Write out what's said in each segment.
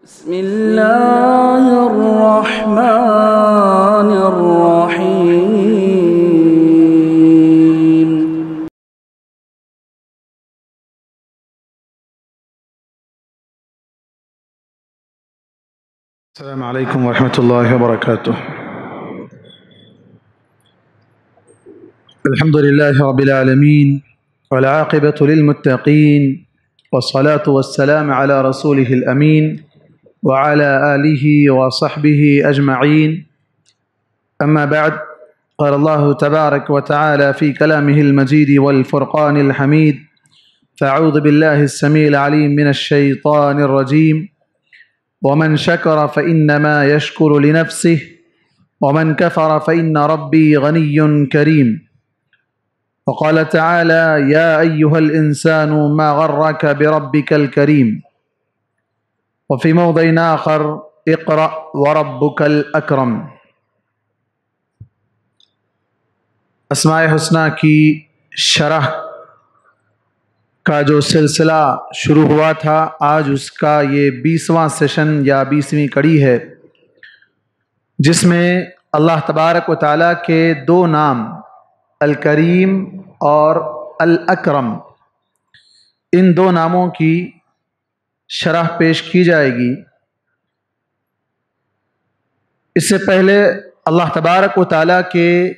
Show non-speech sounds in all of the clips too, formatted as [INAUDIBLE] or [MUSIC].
بسم الله الرحمن الرحيم. السلام عليكم ورحمة الله وبركاته. الحمد لله رب العالمين والعاقبة للمتقين والصلاة والسلام على رسوله الأمين وعلى آله وصحبه أجمعين. أما بعد قال الله تبارك وتعالى في كلامه المجيد والفرقان الحميد فأعوذ بالله السميع العليم من الشيطان الرجيم. ومن شكر فإنما يشكر لنفسه ومن كفر فإن ربي غني كريم. وقال تعالى يا أيها الإنسان ما غرك بربك الكريم. وفي موضع آخر، اقرأ وربك الأكرم. اسماء حسنہ کی شرح کا جو سلسلہ شروع ہوا تھا، آج اس کا یہ بیسواں سیشن یا بیسویں کڑی ہے، جس میں اللہ تبارک و تعالیٰ کے دو نام، الکریم اور الاکرم ان دو ناموں کی شرح پیش کی جائے گی۔ اس سے پہلے اللہ تبارک و تعالیٰ کے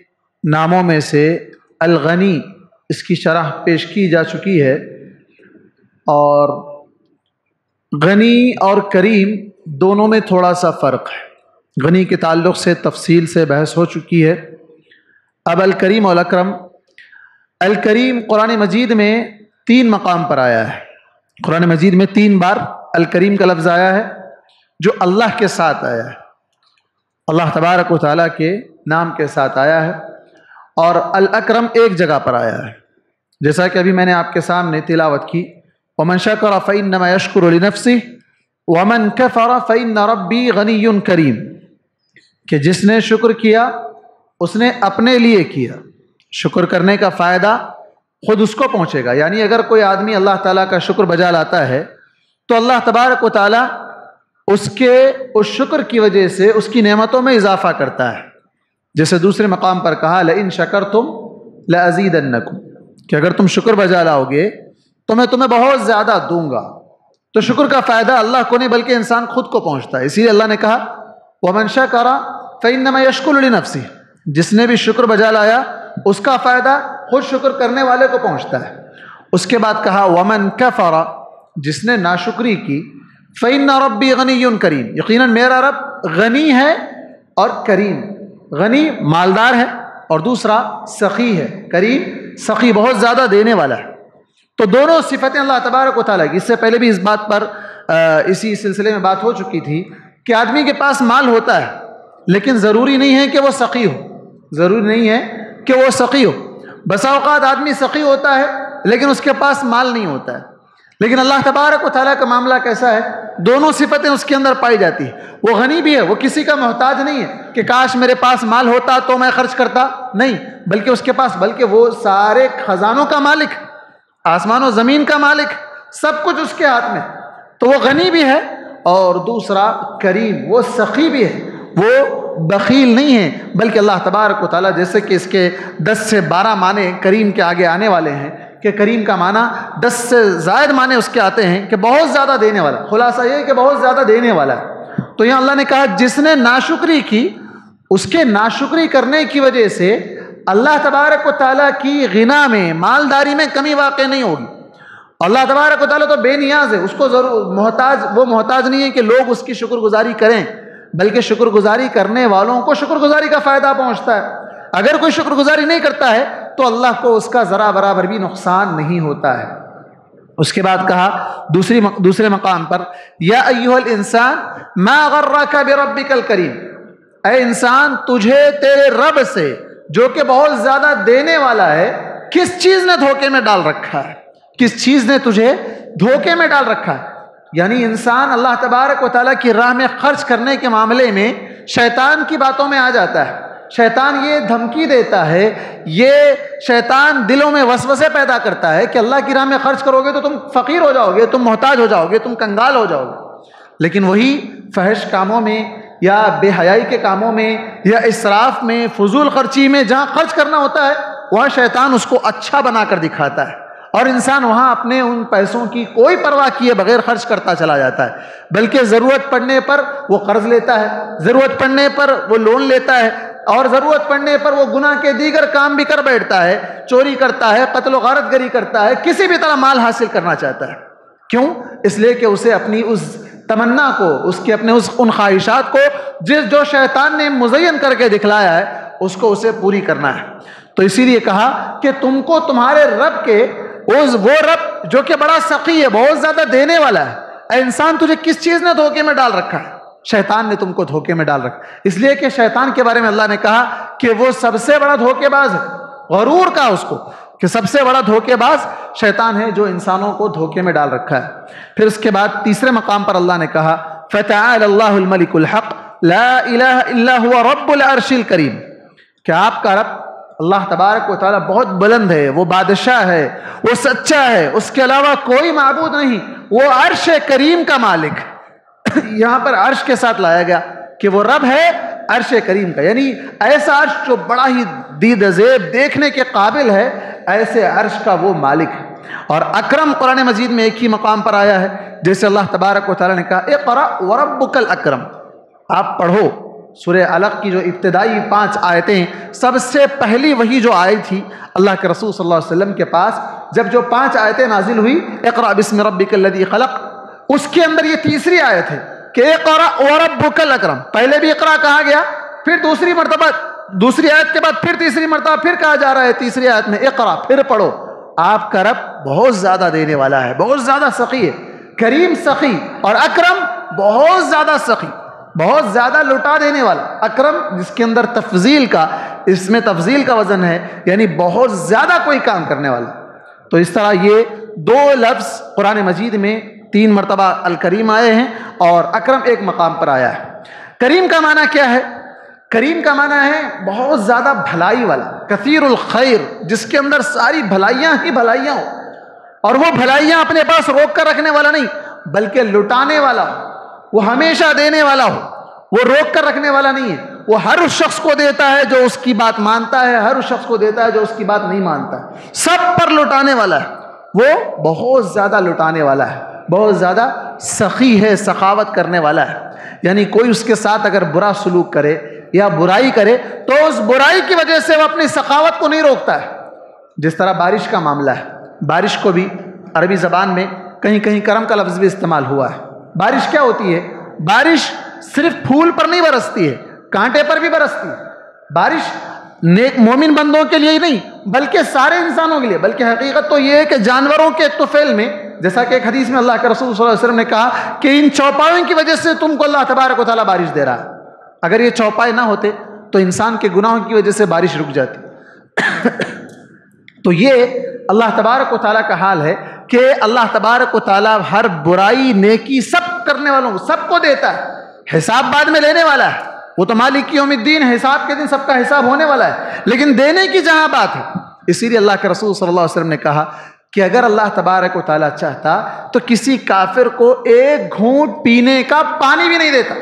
ناموں میں سے الغنی اس کی شرح پیش کی جا چکی ہے۔ اور غنی اور کریم دونوں میں تھوڑا سا فرق ہے۔ غنی کے تعلق سے تفصیل سے بحث ہو چکی ہے۔ اب الکریم اور اکرم الکریم قرآن مجید میں تین مقام پر آیا ہے۔ قرآن مجید میں تین بار الکریم کا لفظ آیا ہے، جو اللہ کے ساتھ آیا ہے۔ اللہ تبارک و تعالیٰ کے نام کے ساتھ آیا ہے اور الاکرم ایک جگہ پر آیا ہے۔ جیسا کہ ابھی میں نے آپ کے سامنے تلاوت کی، ومن شکر فإنما يشكر لنفسه، ومن كفر فإن ربي غني کریم کہ جس نے شکر کیا، اس نے اپنے لیے کیا۔ شکر کرنے کا فائدہ خود اس کو پہنچے گا۔ یعنی اگر کوئی آدمی اللہ تعالیٰ کا شکر بجا لاتا ہے، تو اللہ تبارک و تعالیٰ اس کے اس شکر کی وجہ سے اس کی نعمتوں میں اضافہ کرتا ہے۔ جیسے دوسرے مقام پر کہا لَإِن شَكَرْتُمْ لَأَزِيدَنَّكُمْ کہ اگر تم شکر بجا لاؤ گے، تو میں تمہیں بہت زیادہ دوں گا۔ تو شکر کا فائدہ اللہ کو نہیں، بلکہ انسان خود کو پہنچتا ہے۔ اسی لیے اللہ نے کہا وہ منشا کرا فعن یشکر النفسی جس نے بھی شکر بجا لایا، اس کا فائدہ خود شکر کرنے والے کو پہنچتا ہے۔ اس کے بعد کہا، ومن کفر، جس نے ناشکری کی فعن ربی غنی کریم یقیناً میرا رب غنی ہے اور کریم۔ غنی مالدار ہے اور دوسرا سخی ہے۔ کریم سخی بہت زیادہ دینے والا ہے۔ تو دونوں صفتیں اللہ تبارک و تعالیٰ کی۔ اس سے پہلے بھی اس بات پر اسی سلسلے میں بات ہو چکی تھی کہ آدمی کے پاس مال ہوتا ہے، لیکن ضروری نہیں ہے کہ وہ سخی ہو۔ ضروری نہیں ہے کہ وہ سخی ہو۔ بسا اوقات آدمی سخی ہوتا ہے، لیکن اس کے پاس مال نہیں ہوتا ہے۔ لیکن اللہ تبارک و تعالیٰ کا معاملہ کیسا ہے؟ دونوں صفتیں اس کے اندر پائی جاتی ہیں۔ وہ غنی بھی ہے، وہ کسی کا محتاج نہیں ہے کہ کاش میرے پاس مال ہوتا تو میں خرچ کرتا۔ نہیں، بلکہ اس کے پاس، بلکہ وہ سارے خزانوں کا مالک، آسمان و زمین کا مالک، سب کچھ اس کے ہاتھ میں۔ تو وہ غنی بھی ہے اور دوسرا کریم، وہ سخی بھی ہے۔ وہ بخیل نہیں ہے بلکہ اللہ تبارک و تعالیٰ جیسے کہ اس کے دس سے بارہ معنی کریم کے آگے آنے والے ہیں، کہ کریم کا معنی دس سے زائد معنی اس کے آتے ہیں کہ بہت زیادہ دینے والا، خلاصہ یہ کہ بہت زیادہ دینے والا ہے۔ تو یہاں اللہ نے کہا جس نے ناشکری کی، اس کے ناشکری کرنے کی وجہ سے اللہ تبارک و تعالیٰ کی غنا میں، مالداری میں کمی واقع نہیں ہوگی۔ اللہ تبارک و تعالیٰ تو بے نیاز ہے، اس کو ضرور محتاج، وہ محتاج نہیں ہے کہ لوگ اس کی شکر گزاری کریں۔ بلکہ شکر گزاری کرنے والوں کو شکر گزاری کا فائدہ پہنچتا ہے۔ اگر کوئی شکر گزاری نہیں کرتا ہے تو اللہ کو اس کا ذرا برابر بھی نقصان نہیں ہوتا ہے۔ اس کے بعد کہا دوسری دوسرے مقام پر، یا ایوہ الانسان ما غرک بربک الکریم۔ اے انسان، تجھے تیرے رب سے جو کہ بہت زیادہ دینے والا ہے، کس چیز نے دھوکے میں ڈال رکھا ہے؟ کس چیز نے تجھے دھوکے میں ڈال رکھا ہے؟ یعنی انسان اللہ تبارک و تعالیٰ کی راہ میں خرچ کرنے کے معاملے میں شیطان کی باتوں میں آ جاتا ہے۔ شیطان یہ دھمکی دیتا ہے، یہ شیطان دلوں میں وسوسے پیدا کرتا ہے کہ اللہ کی راہ میں خرچ کرو گے تو تم فقیر ہو جاؤ گے، تم محتاج ہو جاؤ گے، تم کنگال ہو جاؤ گے۔ لیکن وہی فحش کاموں میں یا بے حیائی کے کاموں میں یا اسراف میں، فضول خرچی میں جہاں خرچ کرنا ہوتا ہے، وہاں شیطان اس کو اچھا بنا کر دکھاتا ہے۔ اور انسان وہاں اپنے ان پیسوں کی کوئی پرواہ کیے بغیر خرچ کرتا چلا جاتا ہے۔ بلکہ ضرورت پڑنے پر وہ قرض لیتا ہے، ضرورت پڑنے پر وہ لون لیتا ہے اور ضرورت پڑنے پر وہ گناہ کے دیگر کام بھی کر بیٹھتا ہے، چوری کرتا ہے، قتل و غارت گری کرتا ہے، کسی بھی طرح مال حاصل کرنا چاہتا ہے۔ کیوں؟ اس لیے کہ اسے اپنی اس تمنا کو، اس کے اپنے اس ان خواہشات کو جس جو شیطان نے مزین کر کے دکھلایا ہے، اس کو اسے پوری کرنا ہے۔ تو اسی لیے کہا کہ تم کو تمہارے رب کے وہ رب جو کہ بڑا سخی ہے، بہت زیادہ دینے والا ہے۔ اے انسان، تجھے کس چیز نے دھوکے میں ڈال رکھا ہے؟ شیطان نے تم کو دھوکے میں ڈال رکھا اس لیے کہ شیطان کے بارے میں اللہ نے کہا کہ وہ سب سے بڑا دھوکے باز ہے۔ غرور کا اس کو کہ سب سے بڑا دھوکے باز شیطان ہے جو انسانوں کو دھوکے میں ڈال رکھا ہے۔ پھر اس کے بعد تیسرے مقام پر اللہ نے کہا فتح اللہ الملک الحق، لا الہ الا هو رب العرش الکریم۔ کہ آپ کا رب اللہ تبارک و تعالیٰ بہت بلند ہے، وہ بادشاہ ہے، وہ سچا ہے، اس کے علاوہ کوئی معبود نہیں، وہ عرش کریم کا مالک [COUGHS] یہاں پر عرش کے ساتھ لایا گیا کہ وہ رب ہے، عرش کریم کا۔ یعنی ایسا عرش جو بڑا ہی دید زیب دیکھنے کے قابل ہے، ایسے عرش کا وہ مالک ہے۔ اور اکرم قرآن مجید میں ایک ہی مقام پر آیا ہے، جیسے اللہ تبارک و تعالیٰ نے کہا اقرا وربک الاکرم۔ آپ پڑھو۔ سورہ علق کی جو ابتدائی پانچ آیتیں سب سے پہلی وہی جو آئی تھی اللہ کے رسول صلی اللہ علیہ وسلم کے پاس، جب جو پانچ آیتیں نازل ہوئی اقرا بسم ربک الذی خلق، اس کے اندر یہ تیسری آیت ہے کہ اقرا وربک الاکرم۔ پہلے بھی اقرا کہا گیا، پھر دوسری مرتبہ، دوسری آیت کے بعد پھر تیسری مرتبہ، پھر کہا جا رہا ہے تیسری آیت میں اقرا پھر پڑھو۔ آپ کا رب بہت زیادہ دینے والا ہے، بہت زیادہ سخی ہے۔ کریم سخی اور اکرم بہت زیادہ سخی۔ بہت زیادہ لٹا دینے والا۔ اکرم، جس کے اندر تفضیل کا، اس میں تفضیل کا وزن ہے یعنی بہت زیادہ کوئی کام کرنے والا۔ تو اس طرح یہ دو لفظ قرآن مجید میں تین مرتبہ الکریم آئے ہیں اور اکرم ایک مقام پر آیا ہے۔ کریم کا معنی کیا ہے؟ کریم کا معنی ہے بہت زیادہ بھلائی والا، کثیر الخیر، جس کے اندر ساری بھلائیاں ہی بھلائیاں ہو اور وہ بھلائیاں اپنے پاس روک کر رکھنے والا نہیں، بلکہ لٹانے والا ہو وہ ہمیشہ دینے والا ہو، وہ روک کر رکھنے والا نہیں ہے۔ وہ ہر اس شخص کو دیتا ہے جو اس کی بات مانتا ہے، ہر اس شخص کو دیتا ہے جو اس کی بات نہیں مانتا۔ ہے سب پر لٹانے والا ہے۔ وہ بہت زیادہ لٹانے والا ہے۔ بہت زیادہ سخی ہے، سخاوت کرنے والا ہے۔ یعنی کوئی اس کے ساتھ اگر برا سلوک کرے یا برائی کرے، تو اس برائی کی وجہ سے وہ اپنی سخاوت کو نہیں روکتا ہے۔ جس طرح بارش کا معاملہ ہے۔ بارش کو بھی عربی زبان میں کہیں کہیں کرم کا لفظ بھی استعمال ہوا ہے۔ بارش کیا ہوتی ہے؟ بارش صرف پھول پر نہیں برستی ہے، کانٹے پر بھی برستی ہے۔ بارش نیک مومن بندوں کے لیے ہی نہیں، بلکہ سارے انسانوں کے لیے۔ بلکہ حقیقت تو یہ ہے کہ جانوروں کے توفیل میں، جیسا کہ ایک حدیث میں اللہ کے رسول صلی اللہ علیہ وسلم نے کہا کہ ان چوپاوں کی وجہ سے تم کو اللہ تبارک و تعالیٰ بارش دے رہا ہے۔ اگر یہ چوپائے نہ ہوتے تو انسان کے گناہوں کی وجہ سے بارش رک جاتی۔ [COUGHS] تو یہ اللہ تبارک و تعالیٰ کا حال ہے کہ اللہ تبارک و تعالیٰ ہر برائی، نیکی سب کرنے والوں کو سب کو دیتا ہے۔ حساب بعد میں لینے والا ہے۔ وہ تو مالک یوم الدین حساب کے دن سب کا حساب ہونے والا ہے۔ لیکن دینے کی جہاں بات ہے۔ اسی لیے اللہ کے رسول صلی اللہ علیہ وسلم نے کہا کہ اگر اللہ تبارک و تعالیٰ چاہتا تو کسی کافر کو ایک گھونٹ پینے کا پانی بھی نہیں دیتا۔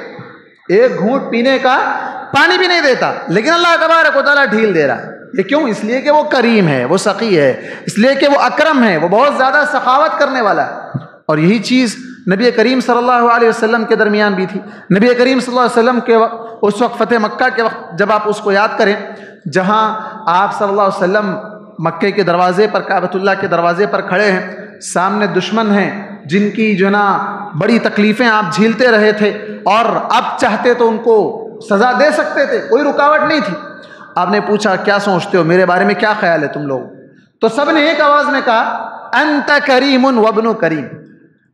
ایک گھونٹ پینے کا پانی بھی نہیں دیتا۔ لیکن اللہ تبارک و تعالیٰ ڈھیل دے رہا ہے۔ یہ کیوں؟ اس لیے کہ وہ کریم ہے، وہ سقی ہے۔ اس لیے کہ وہ اکرم ہے، وہ بہت زیادہ سخاوت کرنے والا ہے۔ اور یہی چیز نبی کریم صلی اللہ علیہ وسلم کے درمیان بھی تھی۔ نبی کریم صلی اللہ علیہ وسلم کے وقت اس وقت فتح مکہ کے وقت جب آپ اس کو یاد کریں، جہاں آپ صلی اللہ علیہ وسلم مکے کے دروازے پر، کعبۃ اللہ کے دروازے پر کھڑے ہیں، سامنے دشمن ہیں، جن کی جو ہے نا بڑی تکلیفیں آپ جھیلتے رہے تھے اور اب چاہتے تو ان کو سزا دے سکتے تھے، کوئی رکاوٹ نہیں تھی۔ آپ نے پوچھا کیا سوچتے ہو، میرے بارے میں کیا خیال ہے تم لوگ؟ تو سب نے ایک آواز میں کہا، انت کریم وبن کریم۔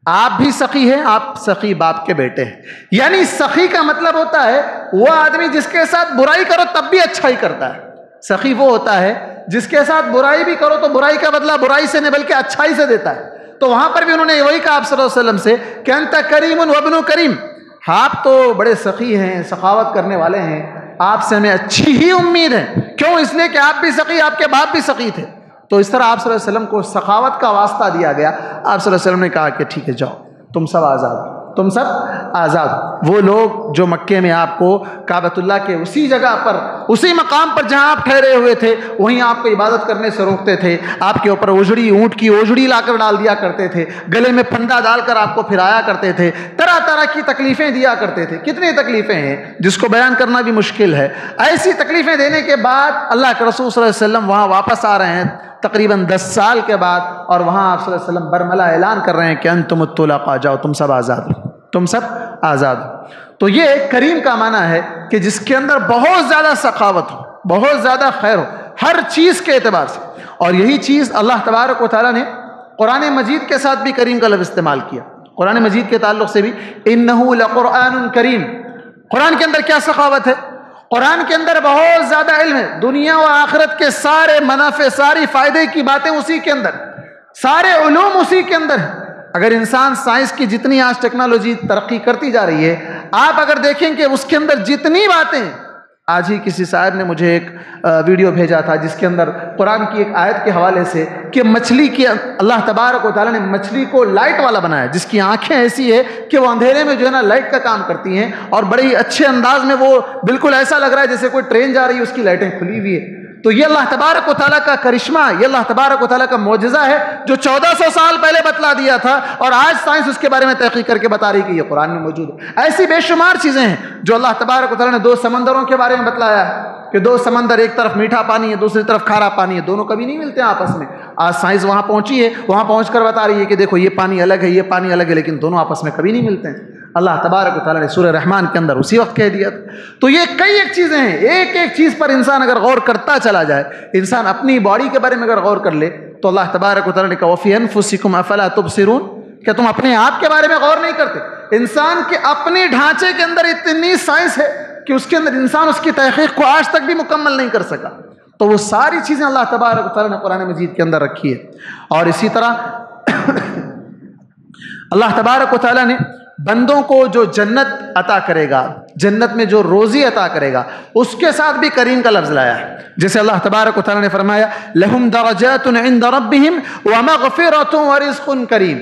آپ بھی سخی ہیں، آپ سخی باپ کے بیٹے ہیں۔ یعنی سخی کا مطلب ہوتا ہے، وہ آدمی جس کے ساتھ برائی کرو تب بھی اچھا ہی کرتا ہے۔ سخی وہ ہوتا ہے، جس کے ساتھ برائی بھی کرو تو برائی کا بدلہ برائی سے نہیں، بلکہ اچھائی سے دیتا ہے۔ تو وہاں پر بھی انہوں نے وہی کہا آپ صلی اللہ علیہ وسلم سے کہ انت کریم وبن کریم۔ آپ تو بڑے سخی ہیں، سخاوت کرنے والے ہیں۔ آپ سے ہمیں اچھی ہی امید ہے۔ کیوں؟ اس لیے کہ آپ بھی سقی، آپ کے باپ بھی سقی تھے۔ تو اس طرح آپ صلی اللہ علیہ وسلم کو سخاوت کا واسطہ دیا گیا۔ آپ صلی اللہ علیہ وسلم نے کہا کہ ٹھیک ہے، جاؤ۔ تم سب آزاد تم سب آزاد ہو۔ وہ لوگ جو مکے میں آپ کو کعبۃ اللہ کے اسی جگہ پر، اسی مقام پر جہاں آپ ٹھہرے ہوئے تھے، وہیں آپ کو عبادت کرنے سے روکتے تھے، آپ کے اوپر اوجڑی اونٹ کی اوجڑی لا کر ڈال دیا کرتے تھے، گلے میں پھندا ڈال کر آپ کو پھرایا کرتے تھے، طرح طرح کی تکلیفیں دیا کرتے تھے۔ کتنی تکلیفیں ہیں، جس کو بیان کرنا بھی مشکل ہے۔ ایسی تکلیفیں دینے کے بعد اللہ کے رسول صلی اللہ علیہ وسلم وہاں واپس آ رہے ہیں، تقریباً دس سال کے بعد، اور وہاں آپ صلی اللہ علیہ وسلم برملا اعلان کر رہے ہیں کہ انتم الطلقاء، جاؤ تم سب آزاد ہو تم سب آزاد ہو۔ تو یہ کریم کا معنی ہے کہ جس کے اندر بہت زیادہ سخاوت ہو، بہت زیادہ خیر ہو، ہر چیز کے اعتبار سے۔ اور یہی چیز اللہ تبارک و تعالیٰ نے قرآن مجید کے ساتھ بھی کریم کا لفظ استعمال کیا۔ قرآن مجید کے تعلق سے بھی انہو اگر انسان سائنس کی جتنی آج ٹیکنالوجی ترقی کرتی جا رہی ہے، آپ اگر دیکھیں کہ اس کے اندر جتنی باتیں، آج ہی کسی صاحب نے مجھے ایک ویڈیو بھیجا تھا جس کے اندر قرآن کی ایک آیت کے حوالے سے کہ مچھلی کی، اللہ تبارک و تعالیٰ نے مچھلی کو لائٹ والا بنایا، جس کی آنکھیں ایسی ہے کہ وہ اندھیرے میں جو ہے نا لائٹ کا کام کرتی ہیں اور بڑے ہی اچھے انداز میں وہ بالکل ایسا لگ رہا ہے جیسے کوئی ٹرین جا رہی ہے، اس کی لائٹیں کھلی ہوئی ہے تو یہ اللہ تبارک و تعالیٰ کا کرشمہ یہ اللہ تبارک و تعالیٰ کا معجزہ ہے جو چودہ سو سال پہلے بتلا دیا تھا اور آج سائنس اس کے بارے میں تحقیق کر کے بتا رہی کہ یہ قرآن میں موجود ہے۔ ایسی بے شمار چیزیں ہیں جو اللہ تبارک و تعالیٰ نے دو سمندروں کے بارے میں بتلایا ہے کہ دو سمندر ایک طرف میٹھا پانی ہے، دوسری طرف کھارا پانی ہے۔ دونوں کبھی نہیں ملتے ہیں آپس میں۔ آج سائنس وہاں پہنچی ہے، وہاں پہنچ کر بتا رہی ہے کہ دیکھو یہ پانی الگ ہے، یہ پانی الگ ہے، لیکن دونوں آپس میں کبھی نہیں ملتے ہیں۔ اللہ تبارک و تعالیٰ نے سورہ رحمان کے اندر اسی وقت کہہ دیا تھا۔ تو یہ کئی ایک چیزیں ہیں۔ ایک ایک چیز پر انسان اگر غور کرتا چلا جائے، انسان اپنی باڈی کے بارے میں اگر غور کر لے، تو اللہ تبارک و تعالیٰ نے کہا وفی انفسکم افلا تبصرون؟ کیا تم اپنے آپ کے بارے میں غور نہیں کرتے۔ انسان کے اپنے ڈھانچے کے اندر اتنی سائنس ہے کہ اس کے اندر انسان اس کی تحقیق کو آج تک بھی مکمل نہیں کر سکا۔ تو وہ ساری چیزیں اللہ تبارک و تعالیٰ نے قرآن مجید کے اندر رکھی ہے اور اسی طرح [COUGHS] اللہ تبارک و تعالیٰ نے بندوں کو جو جنت عطا کرے گا، جنت میں جو روزی عطا کرے گا، اس کے ساتھ بھی کریم کا لفظ لایا ہے۔ جیسے اللہ تبارک و تعالیٰ نے فرمایا، لہم درجات عند ربهم ومغفرت ورزق کریم۔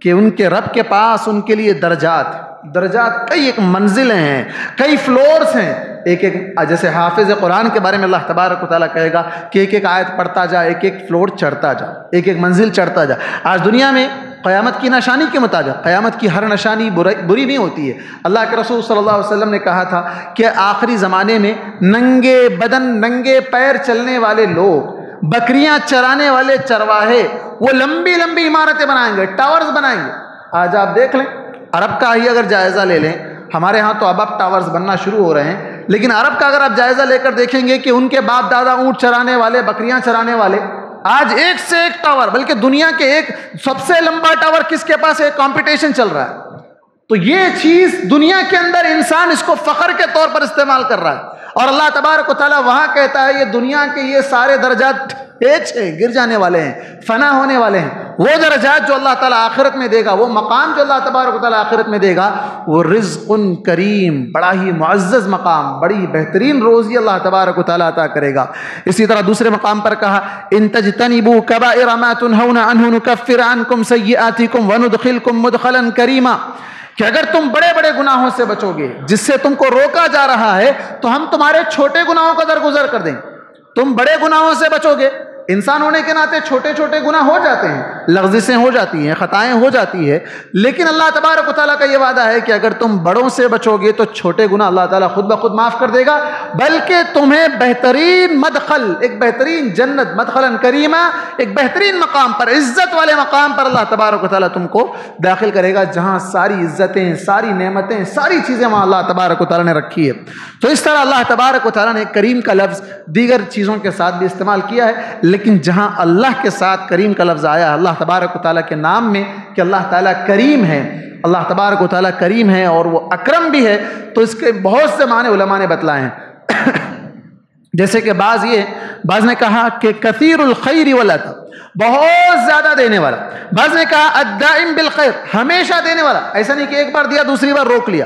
کہ ان کے رب کے پاس ان کے لیے درجات۔ درجات کئی ایک منزلیں ہیں، کئی فلورز ہیں۔ ایک ایک، جیسے حافظ قرآن کے بارے میں اللہ تبارک و تعالیٰ کہے گا کہ ایک ایک آیت پڑھتا جا، ایک ایک فلور چڑھتا جا، ایک ایک منزل چڑھتا جا۔ آج دنیا میں قیامت کی نشانی کے مطابق، قیامت کی ہر نشانی بری نہیں ہوتی ہے۔ اللہ کے رسول صلی اللہ علیہ وسلم نے کہا تھا کہ آخری زمانے میں ننگے بدن، ننگے پیر چلنے والے لوگ، بکریاں چرانے والے چرواہے، وہ لمبی لمبی عمارتیں بنائیں گے، ٹاورز بنائیں گے۔ آج آپ دیکھ لیں عرب کا ہی اگر جائزہ لے لیں، ہمارے ہاں تو اب اب ٹاورز بننا شروع ہو رہے ہیں۔ لیکن عرب کا اگر آپ جائزہ لے کر دیکھیں گے کہ ان کے باپ دادا اونٹ چرانے والے، بکریاں چرانے والے، آج ایک سے ایک ٹاور، بلکہ دنیا کے ایک سب سے لمبا ٹاور کس کے پاس ایک کمپٹیشن چل رہا ہے۔ تو یہ چیز دنیا کے اندر انسان اس کو فخر کے طور پر استعمال کر رہا ہے۔ اور اللہ تبارک و تعالیٰ وہاں کہتا ہے، یہ دنیا کے یہ سارے درجات ایچ ہے گر جانے والے ہیں، فنا ہونے والے ہیں۔ وہ درجات جو اللہ تعالیٰ آخرت میں دے گا، وہ مقام جو اللہ تبارک و تعالیٰ آخرت میں دے گا، وہ رزق کریم، بڑا ہی معزز مقام، بڑی بہترین روزی اللہ تبارک و تعالیٰ عطا کرے گا۔ اسی طرح دوسرے مقام پر کہا، ان تجتنبوا كبائر ما تنهون عنه نكفر عنكم سيئاتكم وندخلكم مدخلا كريما کہ اگر تم بڑے بڑے گناہوں سے بچو گے، جس سے تم کو روکا جا رہا ہے، تو ہم تمہارے چھوٹے گناہوں کا درگزر کر دیں۔ تم بڑے گناہوں سے بچو گے۔ انسان ہونے کے ناطے چھوٹے چھوٹے گناہ ہو جاتے ہیں، لغزشیں ہو جاتی ہیں، خطائیں ہو جاتی ہے لیکن اللہ تبارک و تعالیٰ کا یہ وعدہ ہے کہ اگر تم بڑوں سے بچو گے تو چھوٹے گناہ اللہ تعالیٰ خود بخود معاف کر دے گا، بلکہ تمہیں بہترین مدخل، ایک بہترین جنت مدخل کریمہ، ایک بہترین مقام پر، عزت والے مقام پر اللہ تبارک و تعالیٰ تم کو داخل کرے گا، جہاں ساری عزتیں، ساری نعمتیں، ساری چیزیں وہاں اللہ تبارک و تعالیٰ نے رکھی ہے تو اس طرح اللہ تبارک و تعالیٰ نے کریم کا لفظ دیگر چیزوں کے ساتھ بھی استعمال کیا ہے لیکن جہاں اللہ کے ساتھ کریم کا لفظ آیا اللہ تبارک و تعالیٰ کے نام میں کہ اللہ تعالیٰ کریم ہے اللہ تبارک و تعالیٰ کریم ہے اور وہ اکرم بھی ہے، تو اس کے بہت سے معنی علماء نے بتلائے ہیں۔ [COUGHS] جیسے کہ بعض یہ، بعض نے کہا کہ کثیر الخیر ولت بہت زیادہ دینے والا۔ بعض نے کہا الدائم بالخیر، ہمیشہ دینے والا۔ ایسا نہیں کہ ایک بار دیا، دوسری بار روک لیا،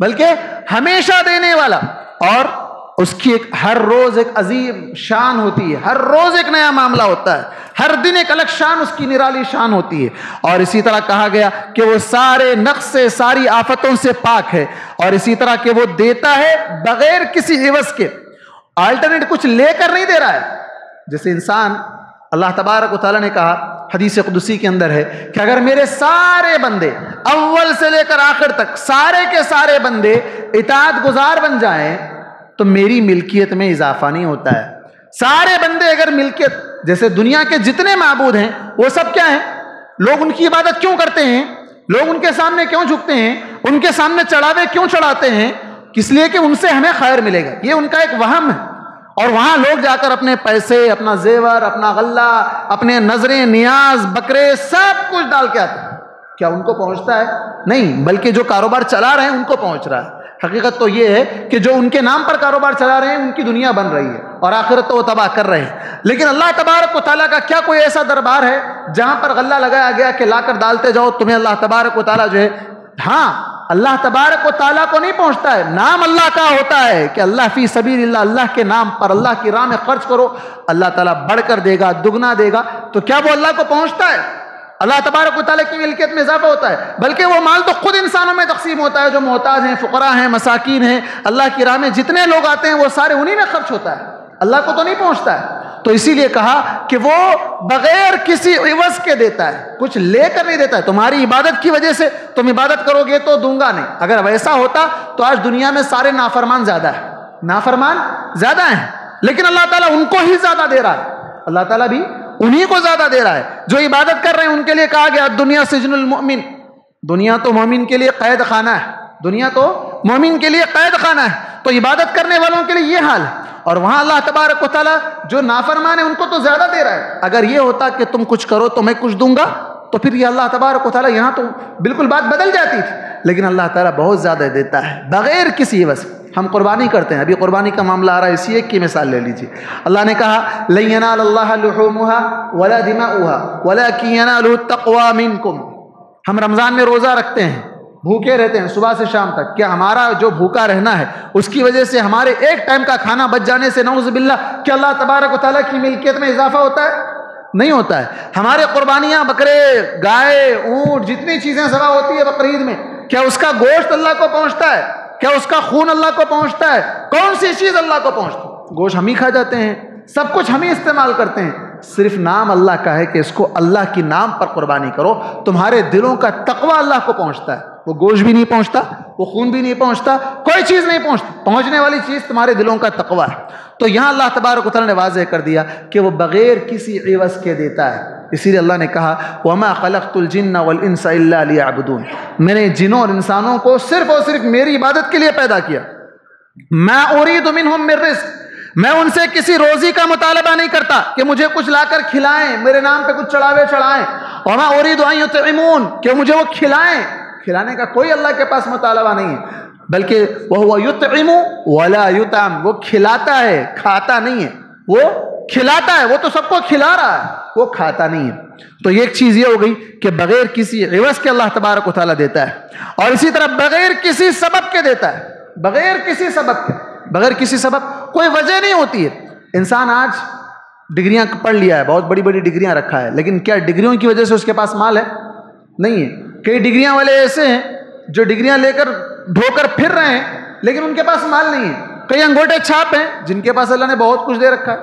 بلکہ ہمیشہ دینے والا۔ اور اس کی ایک ہر روز ایک عظیم شان ہوتی ہے۔ ہر روز ایک نیا معاملہ ہوتا ہے۔ ہر دن ایک الگ شان، اس کی نرالی شان ہوتی ہے۔ اور اسی طرح کہا گیا کہ وہ سارے نقص سے، ساری آفتوں سے پاک ہے۔ اور اسی طرح کہ وہ دیتا ہے بغیر کسی عوض کے۔ آلٹرنیٹ کچھ لے کر نہیں دے رہا ہے۔ جیسے انسان، اللہ تبارک و تعالیٰ نے کہا، حدیث قدسی کے اندر ہے کہ اگر میرے سارے بندے اول سے لے کر آخر تک، سارے کے سارے بندے اطاعت گزار بن جائیں تو میری ملکیت میں اضافہ نہیں ہوتا ہے۔ سارے بندے اگر ملکیت، جیسے دنیا کے جتنے معبود ہیں، وہ سب کیا ہیں؟ لوگ ان کی عبادت کیوں کرتے ہیں؟ لوگ ان کے سامنے کیوں جھکتے ہیں؟ ان کے سامنے چڑھاوے کیوں چڑھاتے ہیں؟ کس لیے کہ ان سے ہمیں خیر ملے گا؟ یہ ان کا ایک وہم ہے۔ اور وہاں لوگ جا کر اپنے پیسے، اپنا زیور، اپنا غلہ، اپنے نظریں، نیاز، بکرے، سب کچھ ڈال کے آتے ہیں۔ کیا ان کو پہنچتا ہے؟ نہیں، بلکہ جو کاروبار چلا رہے ہیں، ان کو پہنچ رہا ہے۔ حقیقت تو یہ ہے کہ جو ان کے نام پر کاروبار چلا رہے ہیں، ان کی دنیا بن رہی ہے اور آخرت تو وہ تباہ کر رہے ہیں۔ لیکن اللہ تبارک و تعالیٰ کا کیا کوئی ایسا دربار ہے جہاں پر غلہ لگایا گیا کہ لا کر ڈالتے جاؤ، تمہیں اللہ تبارک و تعالیٰ جو ہے ہاں اللہ تبارک و تعالیٰ کو نہیں پہنچتا ہے۔ نام اللہ کا ہوتا ہے کہ اللہ فی سبیل اللہ اللہ کے نام پر، اللہ کی راہ میں خرچ کرو، اللہ تعالیٰ بڑھ کر دے گا، دگنا دے گا۔ تو کیا وہ اللہ کو پہنچتا ہے؟ اللہ تبارک و تعالیٰ کی ملکیت میں اضافہ ہوتا ہے۔ بلکہ وہ مال تو خود انسانوں میں تقسیم ہوتا ہے، جو محتاج ہیں، فقراء ہیں، مساکین ہیں۔ اللہ کی راہ میں جتنے لوگ آتے ہیں، وہ سارے انہی میں خرچ ہوتا ہے۔ اللہ کو تو نہیں پہنچتا ہے۔ تو اسی لیے کہا کہ وہ بغیر کسی عوض کے دیتا ہے، کچھ لے کر نہیں دیتا ہے۔ تمہاری عبادت کی وجہ سے تم عبادت کرو گے تو دوں گا نہیں۔ اگر ویسا ہوتا تو آج دنیا میں سارے نافرمان زیادہ ہے نافرمان زیادہ ہیں۔ لیکن اللہ تعالیٰ ان کو ہی زیادہ دے رہا ہے۔ اللہ تعالیٰ بھی انہی کو زیادہ دے رہا ہے۔ جو عبادت کر رہے ہیں، ان کے لیے کہا گیا، دنیا سجن المؤمن۔ دنیا تو مومن کے لیے قید خانہ ہے۔ دنیا تو مومن کے لیے قید خانہ ہے۔ تو عبادت کرنے والوں کے لیے یہ حال ہے۔ اور وہاں اللہ تبارک و تعالیٰ جو نافرمان ہے ان کو تو زیادہ دے رہا ہے۔ اگر یہ ہوتا کہ تم کچھ کرو تو میں کچھ دوں گا، تو پھر یہ اللہ تبارک و تعالیٰ یہاں تو بالکل بات بدل جاتی تھی۔ لیکن اللہ تعالیٰ بہت زیادہ دیتا ہے، بغیر کسی بس ہم قربانی کرتے ہیں، ابھی قربانی کا معاملہ آ رہا ہے، اسی ایک کی مثال لے لیجیے اللہ نے کہا لینا اللہ ولا دما ولا التقوا منکم۔ ہم رمضان میں روزہ رکھتے ہیں، بھوکے رہتے ہیں، صبح سے شام تک۔ کیا ہمارا جو بھوکا رہنا ہے، اس کی وجہ سے ہمارے ایک ٹائم کا کھانا بچ جانے سے نعوذ باللہ کیا اللہ تبارک و تعالیٰ کی ملکیت میں اضافہ ہوتا ہے؟ نہیں ہوتا ہے۔ ہمارے قربانیاں بکرے، گائے، اونٹ، جتنی چیزیں ذبح ہوتی ہے بقرعید میں، کیا اس کا گوشت اللہ کو پہنچتا ہے؟ کیا اس کا خون اللہ کو پہنچتا ہے؟ کون سی چیز اللہ کو پہنچتی گوشت ہم ہی کھا جاتے ہیں۔ سب کچھ ہم ہی استعمال کرتے ہیں۔ صرف نام اللہ کا ہے کہ اس کو اللہ کی نام پر قربانی کرو۔ تمہارے دلوں کا تقوی اللہ کو پہنچتا ہے۔ وہ گوشت بھی نہیں پہنچتا، وہ خون بھی نہیں پہنچتا، کوئی چیز نہیں پہنچتی۔ پہنچنے والی چیز تمہارے دلوں کا تقوی ہے۔ تو یہاں اللہ تبارک و تعالیٰ نے واضح کر دیا کہ وہ بغیر کسی عوض کے دیتا ہے۔ اسی لیے اللہ نے کہا، وما خلقت الجن والانس الا ليعبدون۔ میں نے جنوں اور انسانوں کو صرف اور صرف میری عبادت کے لیے پیدا کیا۔ میں اريد منهم من رزق۔ میں ان سے کسی روزی کا مطالبہ نہیں کرتا کہ مجھے کچھ لا کر کھلائیں، میرے نام پہ کچھ چڑھاوے چڑھائیں۔ وما اريد ان يطعمون، کہ مجھے وہ کھلائیں۔ کھلانے کا کوئی اللہ کے پاس مطالبہ نہیں ہے، بلکہ وہ یطعم ولا یطعم، وہ کھلاتا ہے، کھاتا نہیں ہے۔ وہ کھلاتا ہے، وہ تو سب کو کھلا رہا ہے، وہ کھاتا نہیں ہے۔ تو ایک چیز یہ ہو گئی کہ بغیر کسی عوض کے اللہ تبارک و تعالیٰ دیتا ہے، اور اسی طرح بغیر کسی سبب کے دیتا ہے۔ بغیر کسی سبب کے، بغیر کسی سبب کوئی وجہ نہیں ہوتی ہے۔ انسان آج ڈگریاں پڑھ لیا ہے، بہت بڑی بڑی ڈگریاں رکھا ہے، لیکن کیا ڈگریوں کی وجہ سے اس کے پاس مال ہے؟ نہیں ہے۔ کئی ڈگریاں والے ایسے ہیں جو ڈگریاں لے کر ڈھو کر پھر رہے ہیں، لیکن ان کے پاس مال نہیں ہے۔ کئی انگوٹے چھاپ ہیں جن کے پاس اللہ نے بہت کچھ دے رکھا ہے۔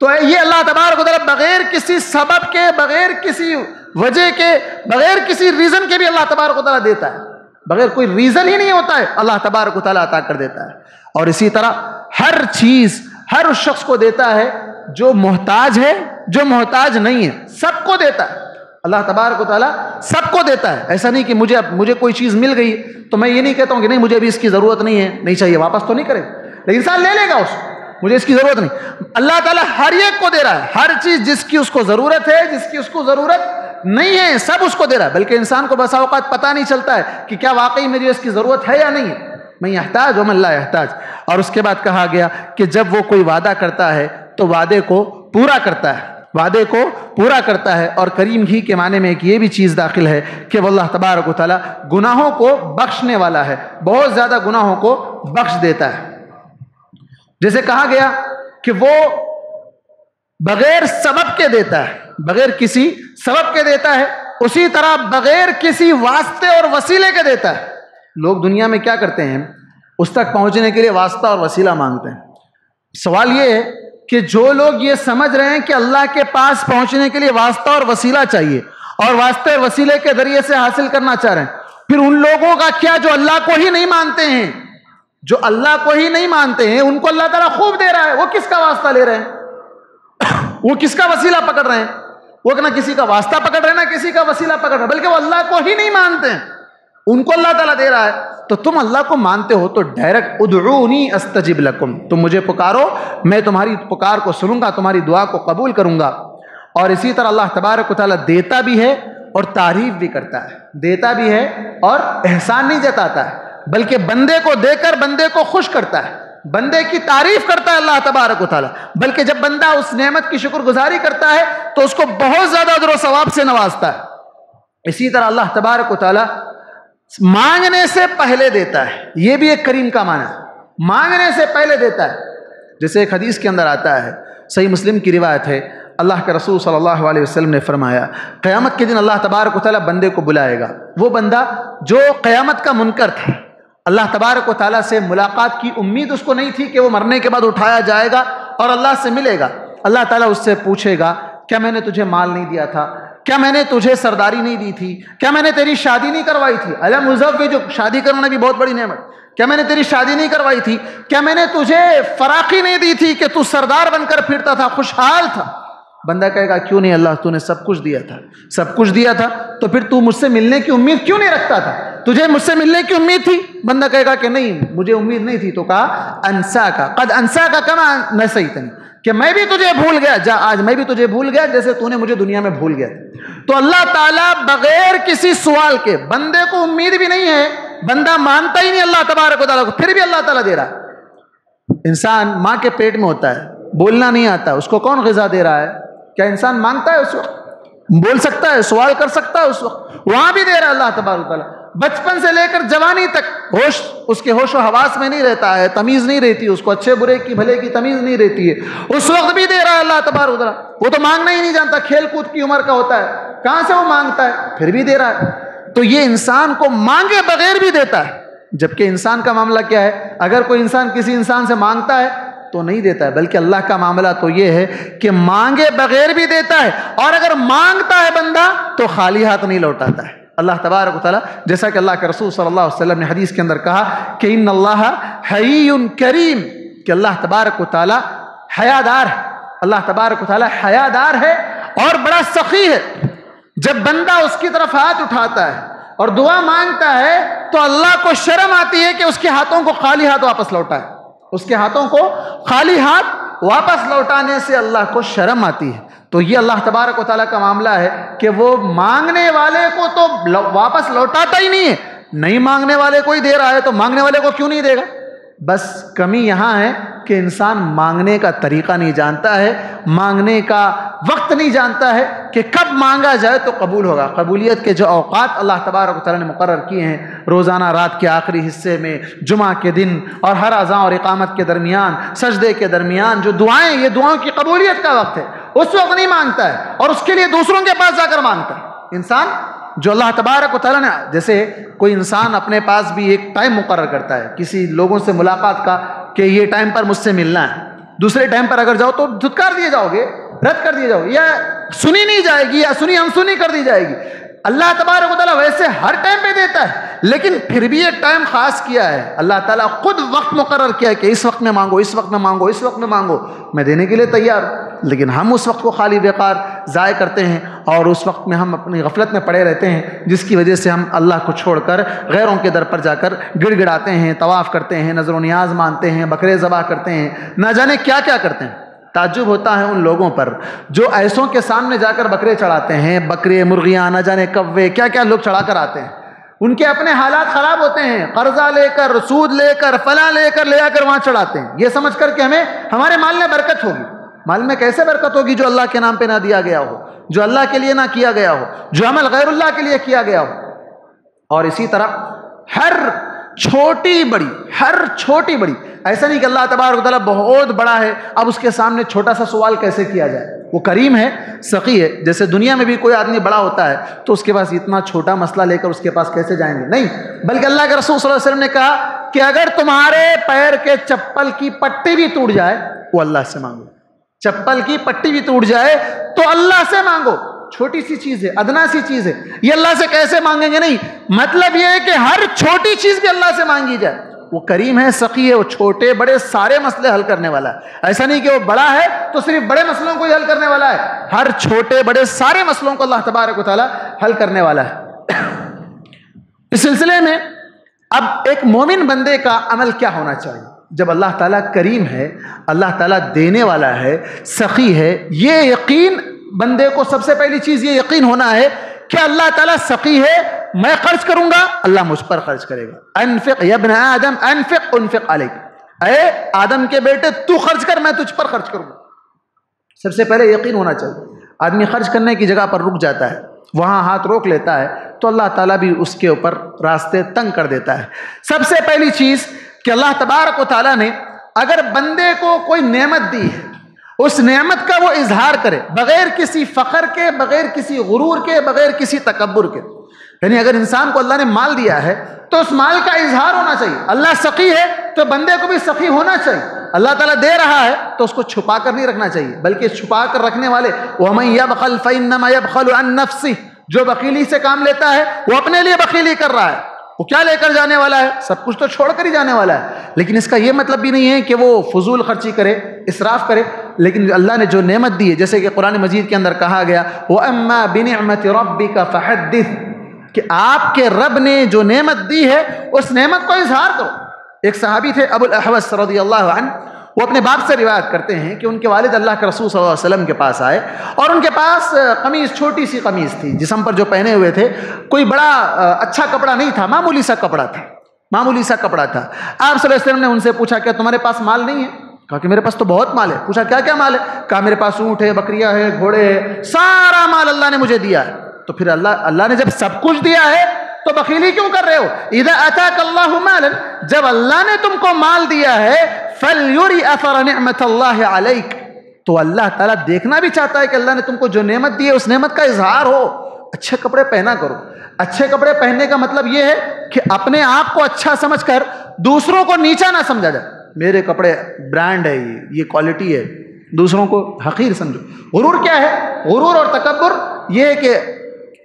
تو یہ اللہ تبارک و تعالیٰ بغیر کسی سبب کے، بغیر کسی وجہ کے، بغیر کسی ریزن کے بھی اللہ تبارک و تعالیٰ دیتا ہے۔ بغیر کوئی ریزن ہی نہیں ہوتا ہے، اللہ تبارک و تعالیٰ عطا کر دیتا ہے۔ اور اسی طرح ہر چیز، ہر اس شخص کو دیتا ہے جو محتاج ہے، جو محتاج نہیں ہے، سب کو دیتا ہے۔ اللہ تبارک و تعالیٰ سب کو دیتا ہے۔ ایسا نہیں کہ مجھے مجھے کوئی چیز مل گئی تو میں یہ نہیں کہتا ہوں کہ نہیں، مجھے ابھی اس کی ضرورت نہیں ہے۔ نہیں چاہیے، واپس تو نہیں کرے۔ لیکن انسان لے لے گا اس مجھے اس کی ضرورت نہیں۔ اللہ تعالیٰ ہر ایک کو دے رہا ہے۔ ہر چیز جس کی اس کو ضرورت ہے، جس کی اس کو ضرورت نہیں ہے، سب اس کو دے رہا ہے۔ بلکہ انسان کو بسا اوقات پتہ نہیں چلتا ہے کہ کیا واقعی میری اس کی ضرورت ہے یا نہیں ہے۔ میں احتاج ہوں اللہ احتاج اور اس کے بعد کہا گیا کہ جب وہ کوئی وعدہ کرتا ہے تو وعدے کو پورا کرتا ہے۔ وعدے کو پورا کرتا ہے اور کریم ہی کے معنی میں ایک یہ بھی چیز داخل ہے کہ وہ اللہ تبارک و تعالیٰ گناہوں کو بخشنے والا ہے، بہت زیادہ گناہوں کو بخش دیتا ہے۔ جیسے کہا گیا کہ وہ بغیر سبب کے دیتا ہے، بغیر کسی سبب کے دیتا ہے، اسی طرح بغیر کسی واسطے اور وسیلے کے دیتا ہے۔ لوگ دنیا میں کیا کرتے ہیں؟ اس تک پہنچنے کے لیے واسطہ اور وسیلہ مانگتے ہیں۔ سوال یہ ہے کہ جو لوگ یہ سمجھ رہے ہیں کہ اللہ کے پاس پہنچنے کے لیے واسطہ اور وسیلہ چاہیے اور واسطے وسیلے کے ذریعے سے حاصل کرنا چاہ رہے ہیں، پھر ان لوگوں کا کیا جو اللہ کو ہی نہیں مانتے ہیں؟ جو اللہ کو ہی نہیں مانتے ہیں، ان کو اللہ تعالیٰ خوب دے رہا ہے۔ وہ کس کا واسطہ لے رہے ہیں؟ [COUGHS] وہ کس کا وسیلہ پکڑ رہے ہیں؟ وہ نہ کسی کا واسطہ پکڑ رہے ہیں، نہ کسی کا وسیلہ پکڑ رہے ہیں، بلکہ وہ اللہ کو ہی نہیں مانتے ہیں۔ ان کو اللہ تعالیٰ دے رہا ہے، تو تم اللہ کو مانتے ہو تو ڈائریکٹ ادعونی استجب لکم، تم مجھے پکارو، میں تمہاری پکار کو سنوں گا، تمہاری دعا کو قبول کروں گا۔ اور اسی طرح اللہ تبارک و تعالیٰ دیتا بھی ہے اور تعریف بھی کرتا ہے۔ دیتا بھی ہے اور احسان نہیں جتاتا ہے، بلکہ بندے کو دے کر بندے کو خوش کرتا ہے۔ بندے کی تعریف کرتا ہے اللہ تبارک و تعالیٰ، بلکہ جب بندہ اس نعمت کی شکر گزاری کرتا ہے تو اس کو بہت زیادہ ادر و ثواب سے نوازتا ہے۔ اسی طرح اللہ تبارک و تعالیٰ مانگنے سے پہلے دیتا ہے۔ یہ بھی ایک کریم کا معنی ہے۔ مانگنے سے پہلے دیتا ہے۔ جیسے ایک حدیث کے اندر آتا ہے، صحیح مسلم کی روایت ہے۔ اللہ کے رسول صلی اللہ علیہ وسلم نے فرمایا، قیامت کے دن اللہ تبارک و تعالیٰ بندے کو بلائے گا۔ وہ بندہ جو قیامت کا منکر تھا، اللہ تبارک و تعالیٰ سے ملاقات کی امید اس کو نہیں تھی کہ وہ مرنے کے بعد اٹھایا جائے گا اور اللہ سے ملے گا۔ اللہ تعالیٰ اس سے پوچھے گا، کیا میں نے تجھے مال نہیں دیا تھا؟ کیا میں نے تجھے سرداری نہیں دی تھی؟ کیا میں نے تیری شادی نہیں کروائی تھی؟ اللہ مذہب جو شادی کرنا بھی بہت بڑی نعمت۔ کیا میں نے تیری شادی نہیں کروائی تھی؟ کیا میں نے تجھے فراقی نہیں دی تھی کہ تو سردار بن کر پھرتا تھا، خوشحال تھا؟ بندہ کہے گا، کیوں نہیں اللہ تو نے سب کچھ دیا تھا۔ سب کچھ دیا تھا، تو پھر تو مجھ سے ملنے کی امید کیوں نہیں رکھتا تھا؟ تجھے مجھ سے ملنے کی امید تھی؟ بندہ کہے گا کہ نہیں، مجھے امید نہیں تھی، تو کہا انسا کا قد انسا کا کما نہ صحیح کہ میں بھی تجھے بھول گیا، جا، آج میں بھی تجھے بھول گیا، جیسے تو نے مجھے دنیا میں بھول گیا تو اللہ تعالیٰ بغیر کسی سوال کے، بندے کو امید بھی نہیں ہے، بندہ مانتا ہی نہیں اللہ تبارک و تعالیٰ کو، پھر بھی اللہ تعالیٰ دے رہا انسان ماں کے پیٹ میں ہوتا ہے، بولنا نہیں آتا، اس کو کون غذا دے رہا ہے؟ کیا انسان مانگتا ہے اس وقت؟ بول سکتا ہے، سوال کر سکتا ہے اس وقت۔ وہاں بھی دے رہا ہے اللہ تبارک تعالیٰ۔ بچپن سے لے کر جوانی تک، ہوش، اس کے ہوش و حواس میں نہیں رہتا ہے، تمیز نہیں رہتی، اس کو اچھے برے کی، بھلے کی تمیز نہیں رہتی ہے۔ اس وقت بھی دے رہا ہے اللہ تبارک تعالیٰ۔ وہ تو مانگنا ہی نہیں جانتا، کھیل کود کی عمر کا ہوتا ہے۔ کہاں سے وہ مانگتا ہے؟ پھر بھی دے رہا ہے۔ تو یہ انسان کو مانگے بغیر بھی دیتا ہے۔ جبکہ انسان کا معاملہ کیا ہے؟ اگر کوئی انسان کسی انسان سے مانگتا ہے، تو نہیں دیتا ہے، بلکہ اللہ کا معاملہ تو یہ ہے کہ مانگے بغیر بھی دیتا ہے۔ اور اگر مانگتا ہے بندہ، تو خالی ہاتھ نہیں لوٹاتا ہے۔ اللہ تبارک و تعالیٰ، جیسا کہ اللہ کے رسول صلی اللہ علیہ وسلم نے حدیث کے اندر کہا کہ ان اللہ حی کریم، کہ اللہ تبارک و تعالیٰ حیا دار ہے۔ اللہ تبارک و تعالیٰ حیا دار ہے اور بڑا سخی ہے۔ جب بندہ اس کی طرف ہاتھ اٹھاتا ہے اور دعا مانگتا ہے، تو اللہ کو شرم آتی ہے کہ اس کے ہاتھوں کو خالی ہاتھ واپس لوٹا ہے اس کے ہاتھوں کو خالی ہاتھ واپس لوٹانے سے اللہ کو شرم آتی ہے۔ تو یہ اللہ تبارک و تعالیٰ کا معاملہ ہے کہ وہ مانگنے والے کو تو واپس لوٹاتا ہی نہیں ہے۔ نہیں مانگنے والے کو ہی دے رہا ہے تو مانگنے والے کو کیوں نہیں دے گا؟ بس کمی یہاں ہے کہ انسان مانگنے کا طریقہ نہیں جانتا ہے، مانگنے کا وقت نہیں جانتا ہے کہ کب مانگا جائے تو قبول ہوگا۔ قبولیت کے جو اوقات اللہ تبارک و تعالیٰ نے مقرر کیے ہیں، روزانہ رات کے آخری حصے میں، جمعہ کے دن اور ہر اذاں اور اقامت کے درمیان، سجدے کے درمیان، جو دعائیں یہ دعاؤں کی قبولیت کا وقت ہے۔ اس وقت نہیں مانگتا ہے اور اس کے لیے دوسروں کے پاس جا کر مانگتا ہے۔ انسان جو اللہ تبارک و تعالیٰ نے جیسے کوئی انسان اپنے پاس بھی ایک ٹائم مقرر کرتا ہے، کسی لوگوں سے ملاقات کا کہ یہ ٹائم پر مجھ سے ملنا ہے۔ دوسرے ٹائم پر اگر جاؤ تو دھتکار دیے جاؤ گے، رد کر دیے جاؤ یا سنی نہیں جائے گی، یا سنی انسنی کر دی جائے گی۔ اللہ تبارک و تعالیٰ ویسے ہر ٹائم پہ دیتا ہے، لیکن پھر بھی ایک ٹائم خاص کیا ہے۔ اللہ تعالیٰ خود وقت مقرر کیا ہے کہ اس وقت میں مانگو، اس وقت میں مانگو، اس وقت میں مانگو۔ میں دینے کے لیے تیار ہوں۔ لیکن ہم اس وقت کو خالی بیکار ضائع کرتے ہیں اور اس وقت میں ہم اپنی غفلت میں پڑے رہتے ہیں، جس کی وجہ سے ہم اللہ کو چھوڑ کر غیروں کے در پر جا کر گڑ گڑاتے ہیں، طواف کرتے ہیں، نظر و نیاز مانتے ہیں، بکرے ذبح کرتے ہیں۔ نہ جانے کیا کیا کرتے ہیں۔ تعجب ہوتا ہے ان لوگوں پر جو ایسوں کے سامنے جا کر بکرے چڑھاتے ہیں، بکرے، مرغیاں، نہ جانے کوے کیا کیا لوگ چڑھا کر آتے ہیں۔ ان کے اپنے حالات خراب ہوتے ہیں، قرضہ لے کر، سود لے کر، فلاں لے کر، لے آ کر وہاں چڑھاتے ہیں۔ یہ سمجھ کر کہ ہمیں، ہمارے مال میں برکت ہوگی۔ مال میں کیسے برکت ہوگی جو اللہ کے نام پہ نہ دیا گیا ہو؟ جو اللہ کے لیے نہ کیا گیا ہو؟ جو عمل غیر اللہ کے لیے کیا گیا ہو؟ اور اسی طرح ہر چھوٹی بڑی، ہر چھوٹی بڑی، ایسا نہیں کہ اللہ تبارک تعالیٰ بہت بڑا ہے، اب اس کے سامنے چھوٹا سا سوال کیسے کیا جائے؟ وہ کریم ہے سخی ہے، جیسے دنیا میں بھی کوئی آدمی بڑا ہوتا ہے تو اس کے پاس اتنا چھوٹا مسئلہ لے کر اس کے پاس کیسے جائیں گے؟ نہیں، بلکہ اللہ کے رسول صلی اللہ علیہ وسلم نے کہا کہ اگر تمہارے پیر کے چپل کی پٹی بھی ٹوٹ جائے، وہ اللہ سے مانگو۔ چپل کی پٹی بھی ٹوٹ جائے تو اللہ سے مانگو۔ چھوٹی سی چیز ہے، ادنا سی چیز ہے۔ یہ اللہ سے کیسے مانگیں گے نہیں؟ مطلب یہ ہے کہ ہر چھوٹی چیز بھی اللہ سے مانگی جائے۔ وہ کریم ہے سخی ہے، وہ چھوٹے، بڑے، سارے مسئلے حل کرنے والا ہے۔ ایسا نہیں کہ وہ بڑا ہے تو صرف بڑے مسئلوں کو ہی حل کرنے والا ہے۔ ہر چھوٹے، بڑے، سارے مسئلوں کو اللہ تبارک و تعالیٰ حل کرنے والا ہے۔ اس سلسلے میں اب ایک مومن بندے کا عمل کیا ہونا چاہیے؟ جب اللہ تعالیٰ کریم ہے، اللہ تعالیٰ دینے والا ہے، سخی ہے، یہ یقین بندے کو سب سے پہلی چیز یہ یقین ہونا ہے کہ اللہ تعالیٰ سقی ہے، میں خرچ کروں گا، اللہ مجھ پر خرچ کرے گا۔ انفق یبن آدم، انفق انفق علیک۔ اے آدم کے بیٹے، تو خرچ کر، میں تجھ پر خرچ کروں گا۔ سب سے پہلے یقین ہونا چاہیے۔ آدمی خرچ کرنے کی جگہ پر رک جاتا ہے، وہاں ہاتھ روک لیتا ہے، تو اللہ تعالیٰ بھی اس کے اوپر راستے تنگ کر دیتا ہے۔ سب سے پہلی چیز کہ اللہ تبارک و تعالیٰ نے اگر بندے کو کوئی نعمت دی ہے، اس نعمت کا وہ اظہار کرے، بغیر کسی فخر کے، بغیر کسی غرور کے، بغیر کسی تکبر کے۔ یعنی اگر انسان کو اللہ نے مال دیا ہے، تو اس مال کا اظہار ہونا چاہیے۔ اللہ سخی ہے تو بندے کو بھی سخی ہونا چاہیے۔ اللہ تعالیٰ دے رہا ہے تو اس کو چھپا کر نہیں رکھنا چاہیے، بلکہ چھپا کر رکھنے والے۔ وہ نفسی جو بکیلی سے کام لیتا ہے، وہ اپنے لیے بکیلی کر رہا ہے۔ وہ کیا لے کر جانے والا ہے؟ سب کچھ تو چھوڑ کر ہی جانے والا ہے۔ لیکن اس کا یہ مطلب بھی نہیں ہے کہ وہ فضول خرچی کرے، اسراف کرے۔ لیکن اللہ نے جو نعمت دی ہے، جیسے کہ قرآن مجید کے اندر کہا گیا وہ اما بنعمت ربی کا فحدث۔ کہ آپ کے رب نے جو نعمت دی ہے، اس نعمت کو اظہار کرو۔ ایک صحابی تھے، ابو الاحوص رضی اللہ عنہ وہ اپنے باپ سے روایت کرتے ہیں کہ ان کے والد اللہ کے رسول صلی اللہ علیہ وسلم کے پاس آئے اور ان کے پاس قمیض، چھوٹی سی قمیض تھی، جسم پر جو پہنے ہوئے تھے، کوئی بڑا اچھا کپڑا نہیں تھا، معمولی سا کپڑا تھا، معمولی سا کپڑا تھا۔ آپ صلی اللہ علیہ وسلم نے ان سے پوچھا، کیا تمہارے پاس مال نہیں ہے؟ کہا کہ میرے پاس تو بہت مال ہے۔ پوچھا، کیا کیا مال ہے؟ کہا، میرے پاس اونٹ ہے، بکریاں ہے گھوڑے ہے سارا مال اللہ نے مجھے دیا ہے۔ تو پھر اللہ اللہ نے جب سب کچھ دیا ہے تو بخیلی کیوں کر رہے ہو؟ اذا اتاک اللہ مالا، جب اللہ نے تم کو مال دیا ہے فلیوری اثر نعمت اللہ علیک تو اللہ تعالیٰ دیکھنا بھی چاہتا ہے کہ اللہ نے تم کو جو نعمت دی ہے، اس نعمت کا اظہار ہو۔ اچھے کپڑے پہنا کرو۔ اچھے کپڑے پہننے کا مطلب یہ ہے کہ اپنے آپ کو اچھا سمجھ کر دوسروں کو نیچا نہ سمجھا جائے۔ میرے کپڑے برانڈ ہے، یہ یہ کوالٹی ہے۔ دوسروں کو حقیر سمجھو۔ غرور کیا ہے؟ غرور اور تکبر۔ یہ ہے کہ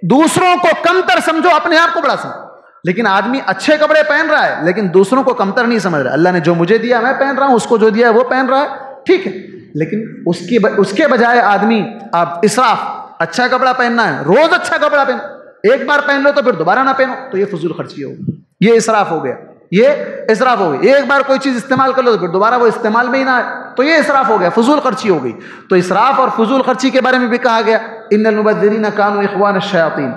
دوسروں کو کمتر سمجھو، اپنے آپ کو بڑا سمجھو۔ لیکن آدمی اچھے کپڑے پہن رہا ہے، لیکن دوسروں کو کمتر نہیں سمجھ رہا۔ اللہ نے جو مجھے دیا، میں پہن رہا ہوں، اس کو جو دیا ہے، وہ پہن رہا ہے۔ ٹھیک ہے۔ لیکن اس کی اس کے بجائے آدمی آپ اسراف اچھا کپڑا پہننا ہے، روز اچھا کپڑا پہن، ایک بار پہن لو تو پھر دوبارہ نہ پہنو۔ تو یہ فضول خرچی ہوگی یہ اسراف ہو گیا۔ یہ اسراف ہو گئی۔ ایک بار کوئی چیز استعمال کر لو تو پھر دوبارہ وہ استعمال میں ہی نہ آئے۔ تو یہ اسراف ہو گیا، فضول خرچی ہو گئی۔ تو اسراف اور فضول خرچی کے بارے میں بھی کہا گیا، ان المبذرین کانوا اخوان الشیاطین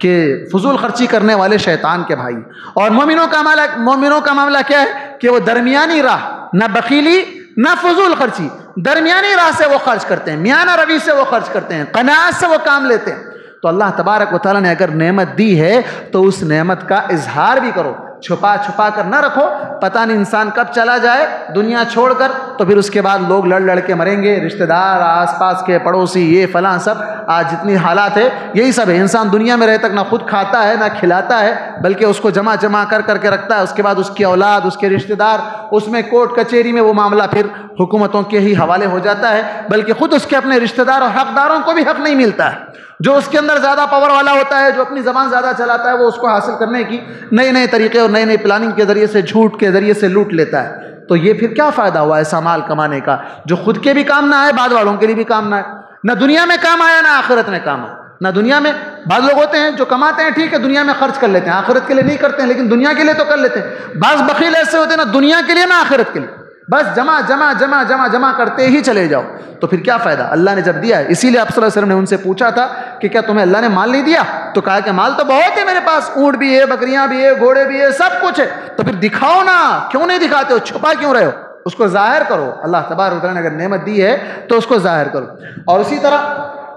کہ فضول خرچی کرنے والے شیطان کے بھائی۔ اور مومنوں کا معاملہ، مومنوں کا معاملہ کیا ہے؟ کہ وہ درمیانی راہ، نہ بخیلی، نہ فضول خرچی۔ درمیانی راہ سے وہ خرچ کرتے ہیں، میانہ روی سے وہ خرچ کرتے ہیں، قناعت سے وہ کام لیتے ہیں۔ تو اللہ تبارک و تعالیٰ نے اگر نعمت دی ہے تو اس نعمت کا اظہار بھی کرو۔ چھپا چھپا کر نہ رکھو۔ پتہ نہیں انسان کب چلا جائے۔ دنیا چھوڑ کر تو پھر اس کے بعد لوگ لڑ لڑ کے مریں گے۔ رشتہ دار، آس پاس کے پڑوسی، یہ فلاں سب۔ آج جتنی حالات ہے یہی سب ہے انسان دنیا میں رہے تک نہ خود کھاتا ہے، نہ کھلاتا ہے، بلکہ اس کو جمع جمع کر کر کے رکھتا ہے۔ اس کے بعد اس کی اولاد، اس کے رشتہ دار، اس میں کورٹ، کچہری میں وہ معاملہ پھر حکومتوں کے ہی حوالے ہو جاتا ہے۔ بلکہ خود اس کے اپنے رشتہ دار اور حقداروں کو بھی حق نہیں ملتا۔ ہے جو اس کے اندر زیادہ پاور والا ہوتا ہے، جو اپنی زبان زیادہ چلاتا ہے، وہ اس کو حاصل کرنے کی نئے نئے طریقے اور نئے نئے پلاننگ کے ذریعے سے، جھوٹ کے ذریعے سے لوٹ لیتا ہے۔ تو یہ پھر کیا فائدہ ہوا ایسا مال کمانے کا؟ جو خود کے بھی کام نہ آئے، بعد والوں کے لیے بھی کام نہ آئے۔ نہ دنیا میں کام آیا، نہ آخرت میں کام آیا۔ نہ دنیا میں بعض لوگ ہوتے ہیں جو کماتے ہیں، ٹھیک ہے، دنیا میں خرچ کر لیتے ہیں۔ آخرت کے لیے نہیں کرتے ہیں، لیکن دنیا کے لیے تو کر لیتے ہیں۔ بعض بخیل ایسے ہوتے ہیں، نہ دنیا کے لیے، نہ آخرت کے لیے۔ بس جمع جمع جمع جمع جمع کرتے ہی چلے جاؤ۔ تو پھر کیا فائدہ؟ اللہ نے جب دیا ہے، اسی لیے آپ صلی اللہ علیہ وسلم نے ان سے پوچھا تھا کہ کیا تمہیں اللہ نے مال نہیں دیا؟ تو کہا کہ مال تو بہت ہے میرے پاس، اونٹ بھی ہے، بکریاں بھی ہے، گھوڑے بھی ہے، سب کچھ ہے۔ تو پھر دکھاؤ نا، کیوں نہیں دکھاتے؟ ہو چھپا کیوں رہے ہو؟ اس کو ظاہر کرو۔ اللہ تبارک تعالیٰ نے اگر نعمت دی ہے تو اس کو ظاہر کرو۔ اور اسی طرح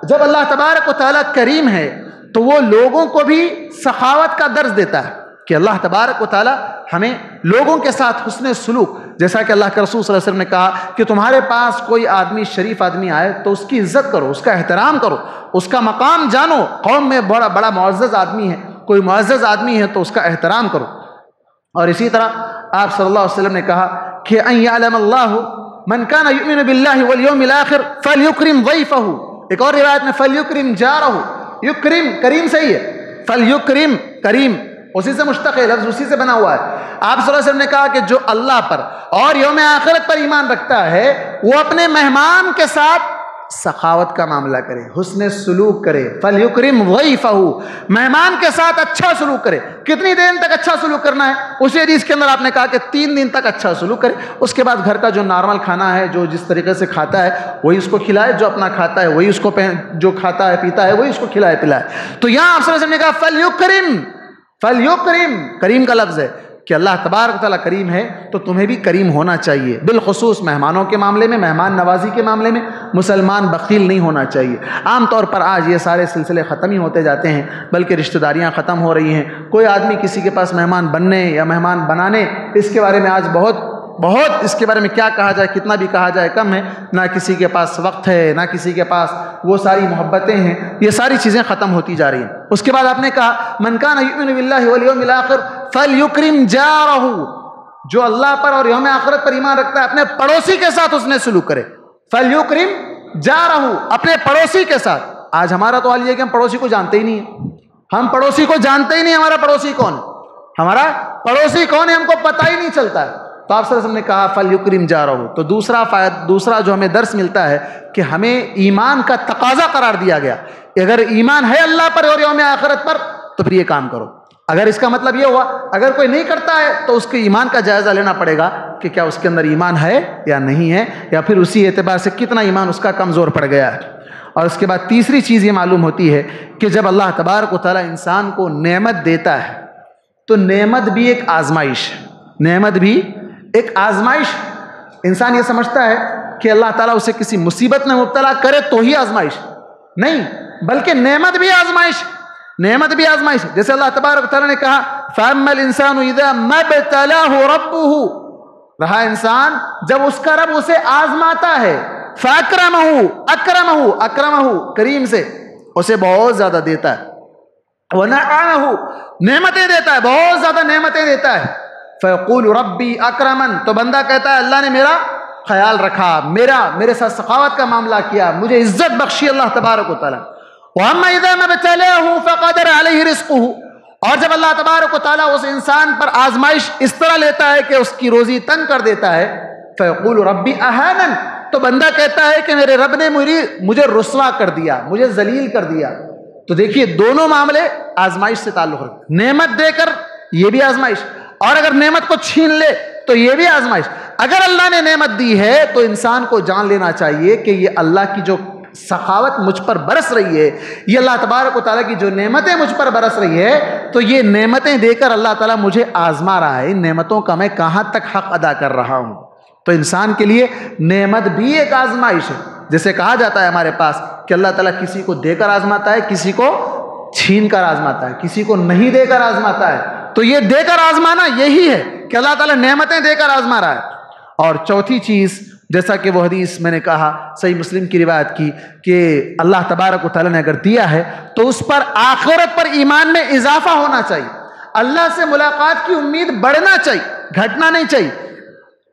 جب اللہ تبارک و تعالیٰ کریم ہے تو وہ لوگوں کو بھی سخاوت کا درس دیتا ہے کہ اللہ تبارک و تعالیٰ ہمیں لوگوں کے ساتھ حسن سلوک جیسا کہ اللہ کے رسول صلی اللہ علیہ وسلم نے کہا کہ تمہارے پاس کوئی آدمی، شریف آدمی آئے تو اس کی عزت کرو، اس کا احترام کرو، اس کا مقام جانو۔ قوم میں بڑا بڑا معزز آدمی ہے، کوئی معزز آدمی ہے تو اس کا احترام کرو۔ اور اسی طرح آپ صلی اللہ علیہ وسلم نے کہا کہ ان یعلم اللہ من کان یؤمن باللہ والیوم الاخر فلیکرم ضیفہ۔ ایک اور روایت میں فلیکرم جارہ۔ یکرم، کریم صحیح ہے۔ فلیکرم، کریم۔ اسی سے مشتق ہے لفظ اسی سے بنا ہوا ہے۔ آپ صلی اللہ علیہ وسلم نے کہا کہ جو اللہ پر اور یوم آخرت پر ایمان رکھتا ہے، وہ اپنے مہمان کے ساتھ سخاوت کا معاملہ کرے، حسن سلوک کرے۔ فلیکرم ویفہ مہمان کے ساتھ اچھا سلوک کرے۔ کتنی دن تک اچھا سلوک کرنا ہے؟ اسی حدیث کے اندر آپ نے کہا کہ تین دن تک اچھا سلوک کرے۔ اس کے بعد گھر کا جو نارمل کھانا ہے، جو جس طریقے سے کھاتا ہے، وہی اس کو کھلائے، جو اپنا کھاتا ہے، وہی اس کو جو کھاتا ہے، پیتا ہے، وہی اس کو کھلائے پلائے۔ تو یہاں آپ صلی اللہ علیہ وسلم نے کہا فلیکرم فلیکرم کریم کا لفظ ہے کہ اللہ تبارک تعالیٰ کریم ہے تو تمہیں بھی کریم ہونا چاہیے۔ بالخصوص مہمانوں کے معاملے میں، مہمان نوازی کے معاملے میں مسلمان بخیل نہیں ہونا چاہیے۔ عام طور پر آج یہ سارے سلسلے ختم ہی ہوتے جاتے ہیں، بلکہ رشتہ داریاں ختم ہو رہی ہیں۔ کوئی آدمی کسی کے پاس مہمان بننے یا مہمان بنانے، اس کے بارے میں آج بہت بہت اس کے بارے میں کیا کہا جائے، کتنا بھی کہا جائے، کم ہے، نہ کسی کے پاس وقت ہے، نہ کسی کے پاس وہ ساری محبتیں ہیں، یہ ساری چیزیں ختم ہوتی جا رہی ہیں۔ اس کے بعد آپ نے کہا منکان فل یکرم جا جو اللہ پر اور یوم آخرت پر ایمان رکھتا ہے، اپنے پڑوسی کے ساتھ اس نے سلوک کرے۔ فل یکرم جا رہو اپنے پڑوسی کے ساتھ۔ آج ہمارا تو حال یہ کہ ہم پڑوسی کو جانتے ہی نہیں ہیں۔ ہم پڑوسی کو جانتے ہی نہیں، ہمارا پڑوسی کون؟ ہمارا پڑوسی کون ہے، ہم کو پتہ ہی نہیں چلتا ہے۔ تو آپ صلی اللہ علیہ وسلم نے کہا فل یکرم جا رہا تو دوسرا فائد، دوسرا جو ہمیں درس ملتا ہے کہ ہمیں ایمان کا تقاضا قرار دیا گیا اگر ایمان ہے اللہ پر اور یوم آخرت پر، تو پھر یہ کام کرو۔ اگر اس کا مطلب یہ ہوا، اگر کوئی نہیں کرتا ہے، تو اس کے ایمان کا جائزہ لینا پڑے گا کہ کیا اس کے اندر ایمان ہے یا نہیں ہے، یا پھر اسی اعتبار سے کتنا ایمان اس کا کمزور پڑ گیا ہے۔ اور اس کے بعد تیسری چیز یہ معلوم ہوتی ہے کہ جب اللہ تبارک و تعالیٰ انسان کو نعمت دیتا ہے، تو نعمت بھی ایک آزمائش ہے۔ نعمت بھی ایک آزمائش انسان یہ سمجھتا ہے کہ اللہ تعالیٰ اسے کسی مصیبت میں مبتلا کرے تو ہی آزمائش۔ نہیں، بلکہ نعمت بھی آزمائش۔ نعمت بھی آزمائش۔ جیسے اللہ تبارک تعالیٰ نے کہا، فَأَمَّا الْإِنسَانُ إِذَا مَبْتَلَاهُ رَبُّهُ۔ رہا انسان جب اس کا رب اسے آزماتا ہے، فَأَكْرَمَهُ، أَكْرَمَهُ أَكْرَمَهُ کریم سے اسے بہت زیادہ دیتا ہے۔ وَنَعَانَهُ، نعمتیں دیتا ہے، بہت زیادہ نعمتیں دیتا ہے۔ فیقول ربی اکرمن تو بندہ کہتا ہے، اللہ نے میرا خیال رکھا، میرا، میرے ساتھ سخاوت کا معاملہ کیا، مجھے عزت بخشی اللہ تبارک و تعالیٰ۔ اور جب اللہ تبارک و تعالیٰ اس انسان پر آزمائش اس طرح لیتا ہے کہ اس کی روزی تنگ کر دیتا ہے فیقول ربی احانن تو بندہ کہتا ہے کہ میرے رب نے مجھے مجھے رسوا کر دیا، مجھے ذلیل کر دیا۔ تو دیکھیے، دونوں معاملے آزمائش سے تعلق رکھتے نعمت دے کر یہ بھی آزمائش۔ اور اگر نعمت کو چھین لے تو یہ بھی آزمائش۔ اگر اللہ نے نعمت دی ہے تو انسان کو جان لینا چاہیے کہ یہ اللہ کی جو سخاوت مجھ پر برس رہی ہے، یہ اللہ تبارک و تعالیٰ کی جو نعمتیں مجھ پر برس رہی ہے، تو یہ نعمتیں دے کر اللہ تعالیٰ مجھے آزما رہا ہے۔ ان نعمتوں کا میں کہاں تک حق ادا کر رہا ہوں؟ تو انسان کے لیے نعمت بھی ایک آزمائش ہے۔ جیسے کہا جاتا ہے ہمارے پاس کہ اللہ تعالیٰ کسی کو دے کر آزماتا ہے، کسی کو چھین کر آزماتا ہے، کسی کو نہیں دے کر آزماتا ہے۔ تو یہ دے کر آزمانا یہی ہے کہ اللہ تعالیٰ نعمتیں دے کر آزما رہا ہے۔ اور چوتھی چیز، جیسا کہ وہ حدیث میں نے کہا، صحیح مسلم کی روایت کی کہ اللہ تبارک و تعالیٰ نے اگر دیا ہے تو اس پر آخرت پر ایمان میں اضافہ ہونا چاہیے۔ اللہ سے ملاقات کی امید بڑھنا چاہیے، گھٹنا نہیں چاہیے۔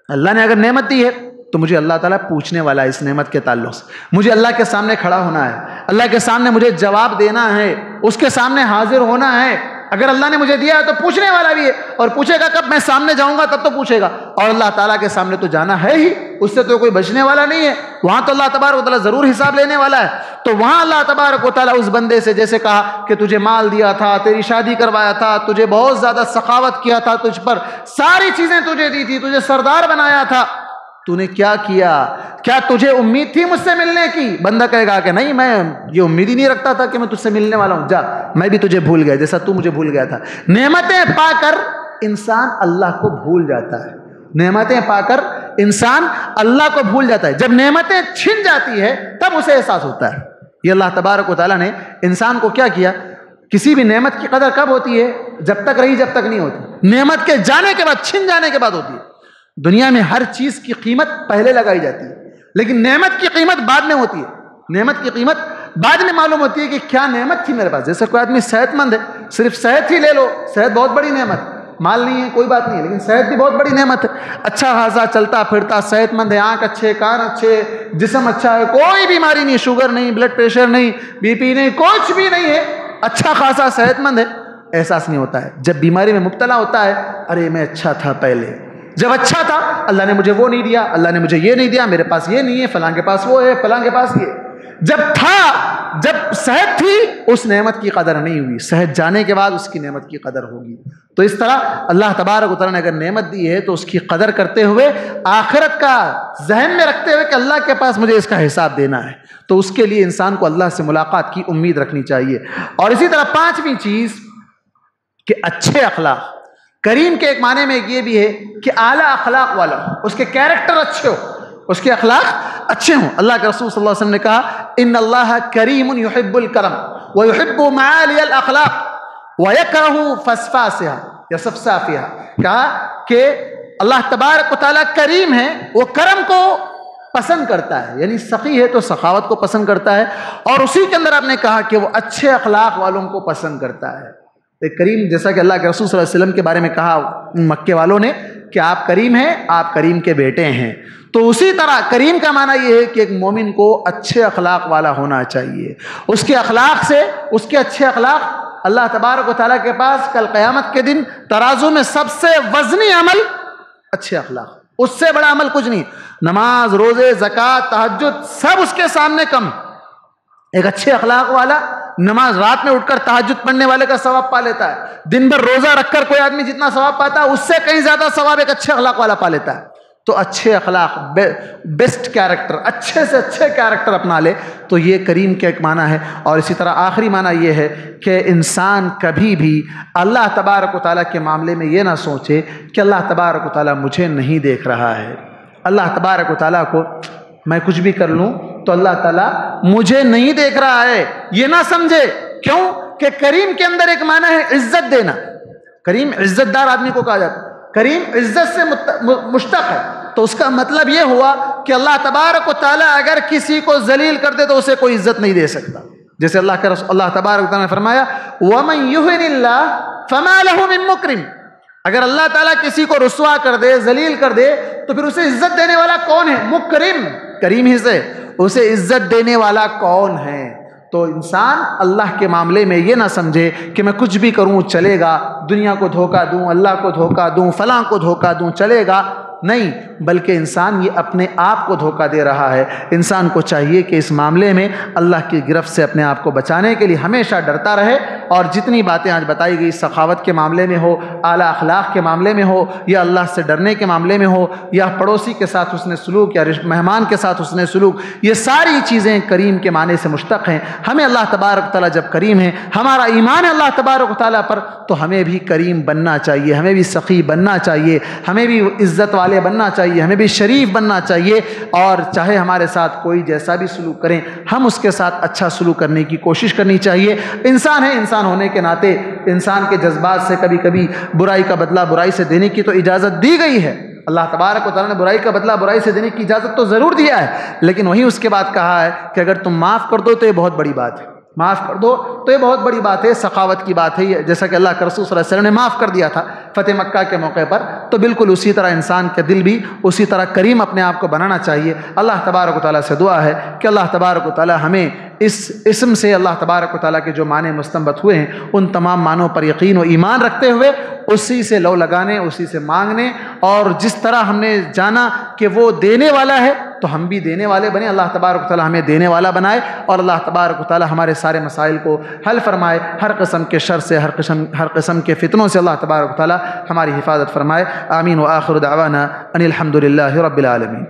اللہ نے اگر نعمت دی ہے تو مجھے اللہ تعالیٰ پوچھنے والا ہے اس نعمت کے تعلق سے۔ مجھے اللہ کے سامنے کھڑا ہونا ہے۔ اللہ کے سامنے مجھے جواب دینا ہے، اس کے سامنے حاضر ہونا ہے۔ اگر اللہ نے مجھے دیا ہے تو پوچھنے والا بھی ہے۔ اور پوچھے گا کب میں سامنے جاؤں گا تب تو پوچھے گا۔ اور اللہ تعالیٰ کے سامنے تو جانا ہے ہی۔ اس سے تو کوئی بچنے والا نہیں ہے۔ وہاں تو اللہ تبارک و تعالیٰ ضرور حساب لینے والا ہے۔ تو وہاں اللہ تبارک و تعالیٰ اس بندے سے جیسے کہا کہ تجھے مال دیا تھا، تیری شادی کروایا تھا، تجھے بہت زیادہ سخاوت کیا تھا تجھ پر، ساری چیزیں تجھے دی تھی، تجھے سردار بنایا تھا۔ تو نے کیا کیا؟ کیا تجھے امید تھی مجھ سے ملنے کی؟ بندہ کہے گا کہ نہیں، میں یہ امید ہی نہیں رکھتا تھا کہ میں تجھ سے ملنے والا ہوں۔ جا، میں بھی تجھے بھول گیا، جیسا تو مجھے بھول گیا تھا۔ نعمتیں پا کر انسان اللہ کو بھول جاتا ہے۔ نعمتیں پا کر انسان اللہ کو بھول جاتا ہے۔ جب نعمتیں چھن جاتی ہے تب اسے احساس ہوتا ہے۔ یہ اللہ تبارک و تعالیٰ نے انسان کو کیا کیا؟ کسی بھی نعمت کی قدر کب ہوتی ہے؟ جب تک رہی، جب تک نہیں ہوتی۔ نعمت کے جانے کے بعد، چھن جانے کے بعد ہوتی ہے۔ دنیا میں ہر چیز کی قیمت پہلے لگائی جاتی ہے۔ لیکن نعمت کی قیمت بعد میں ہوتی ہے۔ نعمت کی قیمت بعد میں معلوم ہوتی ہے کہ کیا نعمت تھی میرے پاس۔ جیسے کوئی آدمی صحت مند ہے، صرف صحت ہی لے لو، صحت بہت بڑی نعمت مال نہیں ہے، کوئی بات نہیں ہے، لیکن صحت بھی بہت بڑی نعمت ہے۔ اچھا خاصا چلتا پھرتا، صحت مند ہے، آنکھ اچھے، کان اچھے، جسم اچھا ہے، کوئی بیماری نہیں، شوگر نہیں، بلڈ پریشر نہیں، بی پی نہیں، کچھ بھی نہیں ہے۔ اچھا خاصا صحت مند ہے، احساس نہیں ہوتا ہے۔ جب بیماری میں مبتلا ہوتا ہے، ارے میں اچھا تھا پہلے۔ جب اچھا تھا، اللہ نے مجھے وہ نہیں دیا، اللہ نے مجھے یہ نہیں دیا، میرے پاس یہ نہیں ہے، فلاں کے پاس وہ ہے، فلاں کے پاس یہ جب تھا، جب صحت تھی، اس نعمت کی قدر نہیں ہوئی۔ صحت جانے کے بعد اس کی نعمت کی قدر ہوگی۔ تو اس طرح اللہ تبارک تعالیٰ نے اگر نعمت دی ہے، تو اس کی قدر کرتے ہوئے آخرت کا ذہن میں رکھتے ہوئے کہ اللہ کے پاس مجھے اس کا حساب دینا ہے۔ تو اس کے لیے انسان کو اللہ سے ملاقات کی امید رکھنی چاہیے۔ اور اسی طرح پانچویں چیز، کہ اچھے اخلاق۔ کریم کے ایک معنی میں یہ بھی ہے کہ اعلیٰ اخلاق والا، اس کے کیریکٹر اچھے ہو اس کے اخلاق اچھے ہوں۔ اللہ کے رسول صلی اللہ علیہ وسلم نے کہا، ان اللہ کریم یحب الکرم ویحب معالی الاخلاق ویکرہ فسفاسہا یا صفصافیہا کہا کہ اللہ تبارک و تعالیٰ کریم ہے، وہ کرم کو پسند کرتا ہے یعنی سخی ہے تو سخاوت کو پسند کرتا ہے، اور اسی کے اندر آپ نے کہا کہ وہ اچھے اخلاق والوں کو پسند کرتا ہے۔ کریم جیسا کہ اللہ کے رسول صلی اللہ علیہ وسلم کے بارے میں کہا مکے والوں نے کہ آپ کریم ہیں، آپ کریم کے بیٹے ہیں۔ تو اسی طرح کریم کا معنی یہ ہے کہ ایک مومن کو اچھے اخلاق والا ہونا چاہیے۔ اس کے اخلاق سے، اس کے اچھے اخلاق اللہ تبارک و تعالیٰ کے پاس کل قیامت کے دن ترازو میں سب سے وزنی عمل اچھے اخلاق۔ اس سے بڑا عمل کچھ نہیں، نماز، روزے، زکوٰۃ تحجد سب اس کے سامنے کم۔ ایک اچھے اخلاق والا نماز رات میں اٹھ کر تحجد پڑھنے والے کا ثواب پا لیتا ہے۔ دن بھر روزہ رکھ کر کوئی آدمی جتنا ثواب پاتا ہے، اس سے کہیں زیادہ ثواب ایک اچھے اخلاق والا پا لیتا ہے۔ تو اچھے اخلاق بیسٹ کیریکٹر اچھے سے اچھے کیریکٹر اپنا لے۔ تو یہ کریم کا ایک معنی ہے۔ اور اسی طرح آخری معنی یہ ہے کہ انسان کبھی بھی اللہ تبارک و تعالیٰ کے معاملے میں یہ نہ سوچے کہ اللہ تبارک و تعالیٰ مجھے نہیں دیکھ رہا ہے۔ اللہ تبارک و تعالیٰ کو میں کچھ بھی کر لوں تو اللہ تعالیٰ مجھے نہیں دیکھ رہا ہے۔ یہ نہ سمجھے۔ کیوں؟ کہ کریم کے اندر ایک معنی ہے عزت دینا۔ کریم عزت دار آدمی کو کہا جاتا ہے۔ کریم عزت سے مشتق ہے۔ تو اس کا مطلب یہ ہوا کہ اللہ تبارک و تعالیٰ اگر کسی کو ذلیل کر دے تو اسے کوئی عزت نہیں دے سکتا۔ جیسے اللہ کے رسول اللہ تبارک تعالیٰ نے فرمایا، وَمَن يُهِنِ اللَّهِ فَمَا لَهُ مِن مُكْرِمٍ۔ اگر اللہ تعالیٰ کسی کو رسوا کر دے، ذلیل کر دے، تو پھر اسے عزت دینے والا کون ہے؟ مکرم۔ کریم ہی سے، اسے عزت دینے والا کون ہے؟ تو انسان اللہ کے معاملے میں یہ نہ سمجھے کہ میں کچھ بھی کروں، چلے گا، دنیا کو دھوکہ دوں، اللہ کو دھوکہ دوں، فلاں کو دھوکہ دوں، چلے گا نہیں، بلکہ انسان یہ اپنے آپ کو دھوکہ دے رہا ہے۔ انسان کو چاہیے کہ اس معاملے میں اللہ کی گرفت سے اپنے آپ کو بچانے کے لیے ہمیشہ ڈرتا رہے اور جتنی باتیں آج بتائی گئی، سخاوت کے معاملے میں ہو، اعلیٰ اخلاق کے معاملے میں ہو، یا اللہ سے ڈرنے کے معاملے میں ہو، یا پڑوسی کے ساتھ اس نے سلوک، یا مہمان کے ساتھ اس نے سلوک، یہ ساری چیزیں کریم کے معنی سے مشتق ہیں۔ ہمیں اللہ تبارک تعالیٰ جب کریم ہے ہمارا ایمان ہے اللہ تبارک تعالیٰ پر، تو ہمیں بھی کریم بننا چاہیے، ہمیں بھی سخی بننا چاہیے، ہمیں بھی عزت والے بننا چاہیے، ہمیں بھی شریف بننا چاہیے اور چاہے ہمارے ساتھ کوئی جیسا بھی سلوک کریں، ہم اس کے ساتھ اچھا سلوک کرنے کی کوشش کرنی چاہیے۔ انسان ہے انسان ہونے کے ناطے، انسان کے جذبات سے کبھی کبھی برائی کا بدلہ برائی سے دینے کی تو اجازت دی گئی ہے۔ اللہ تبارک و تعالیٰ نے برائی کا بدلہ برائی سے دینے کی اجازت تو ضرور دیا ہے، لیکن وہیں اس کے بعد کہا ہے کہ اگر تم معاف کر دو تو یہ بہت بڑی بات ہے۔ معاف کر دو۔ تو یہ بہت بڑی بات ہے، سخاوت کی بات ہے یہ۔ جیسا کہ اللہ کے رسول صلی اللہ علیہ وسلم نے معاف کر دیا تھا فتح مکہ کے موقع پر۔ تو بالکل اسی طرح انسان کے دل بھی اسی طرح کریم اپنے آپ کو بنانا چاہیے۔ اللہ تبارک و تعالیٰ سے دعا ہے کہ اللہ تبارک و تعالیٰ ہمیں اس اسم سے اللہ تبارک و تعالیٰ کے جو معنی مستمت ہوئے ہیں، ان تمام معنوں پر یقین و ایمان رکھتے ہوئے اسی سے لو لگانے، اسی سے مانگنے، اور جس طرح ہم نے جانا کہ وہ دینے والا ہے، تو ہم بھی دینے والے بنے اللہ تبارک و تعالیٰ ہمیں دینے والا بنائے، اور اللہ تبارک و تعالیٰ ہمارے سارے مسائل کو حل فرمائے۔ ہر قسم کے شر سے، ہر قسم ہر قسم کے فتنوں سے اللہ تبارک و تعالیٰ ہماری حفاظت فرمائے۔ آمین۔ و آخر دعوانا ان الحمد للہ رب العالمین۔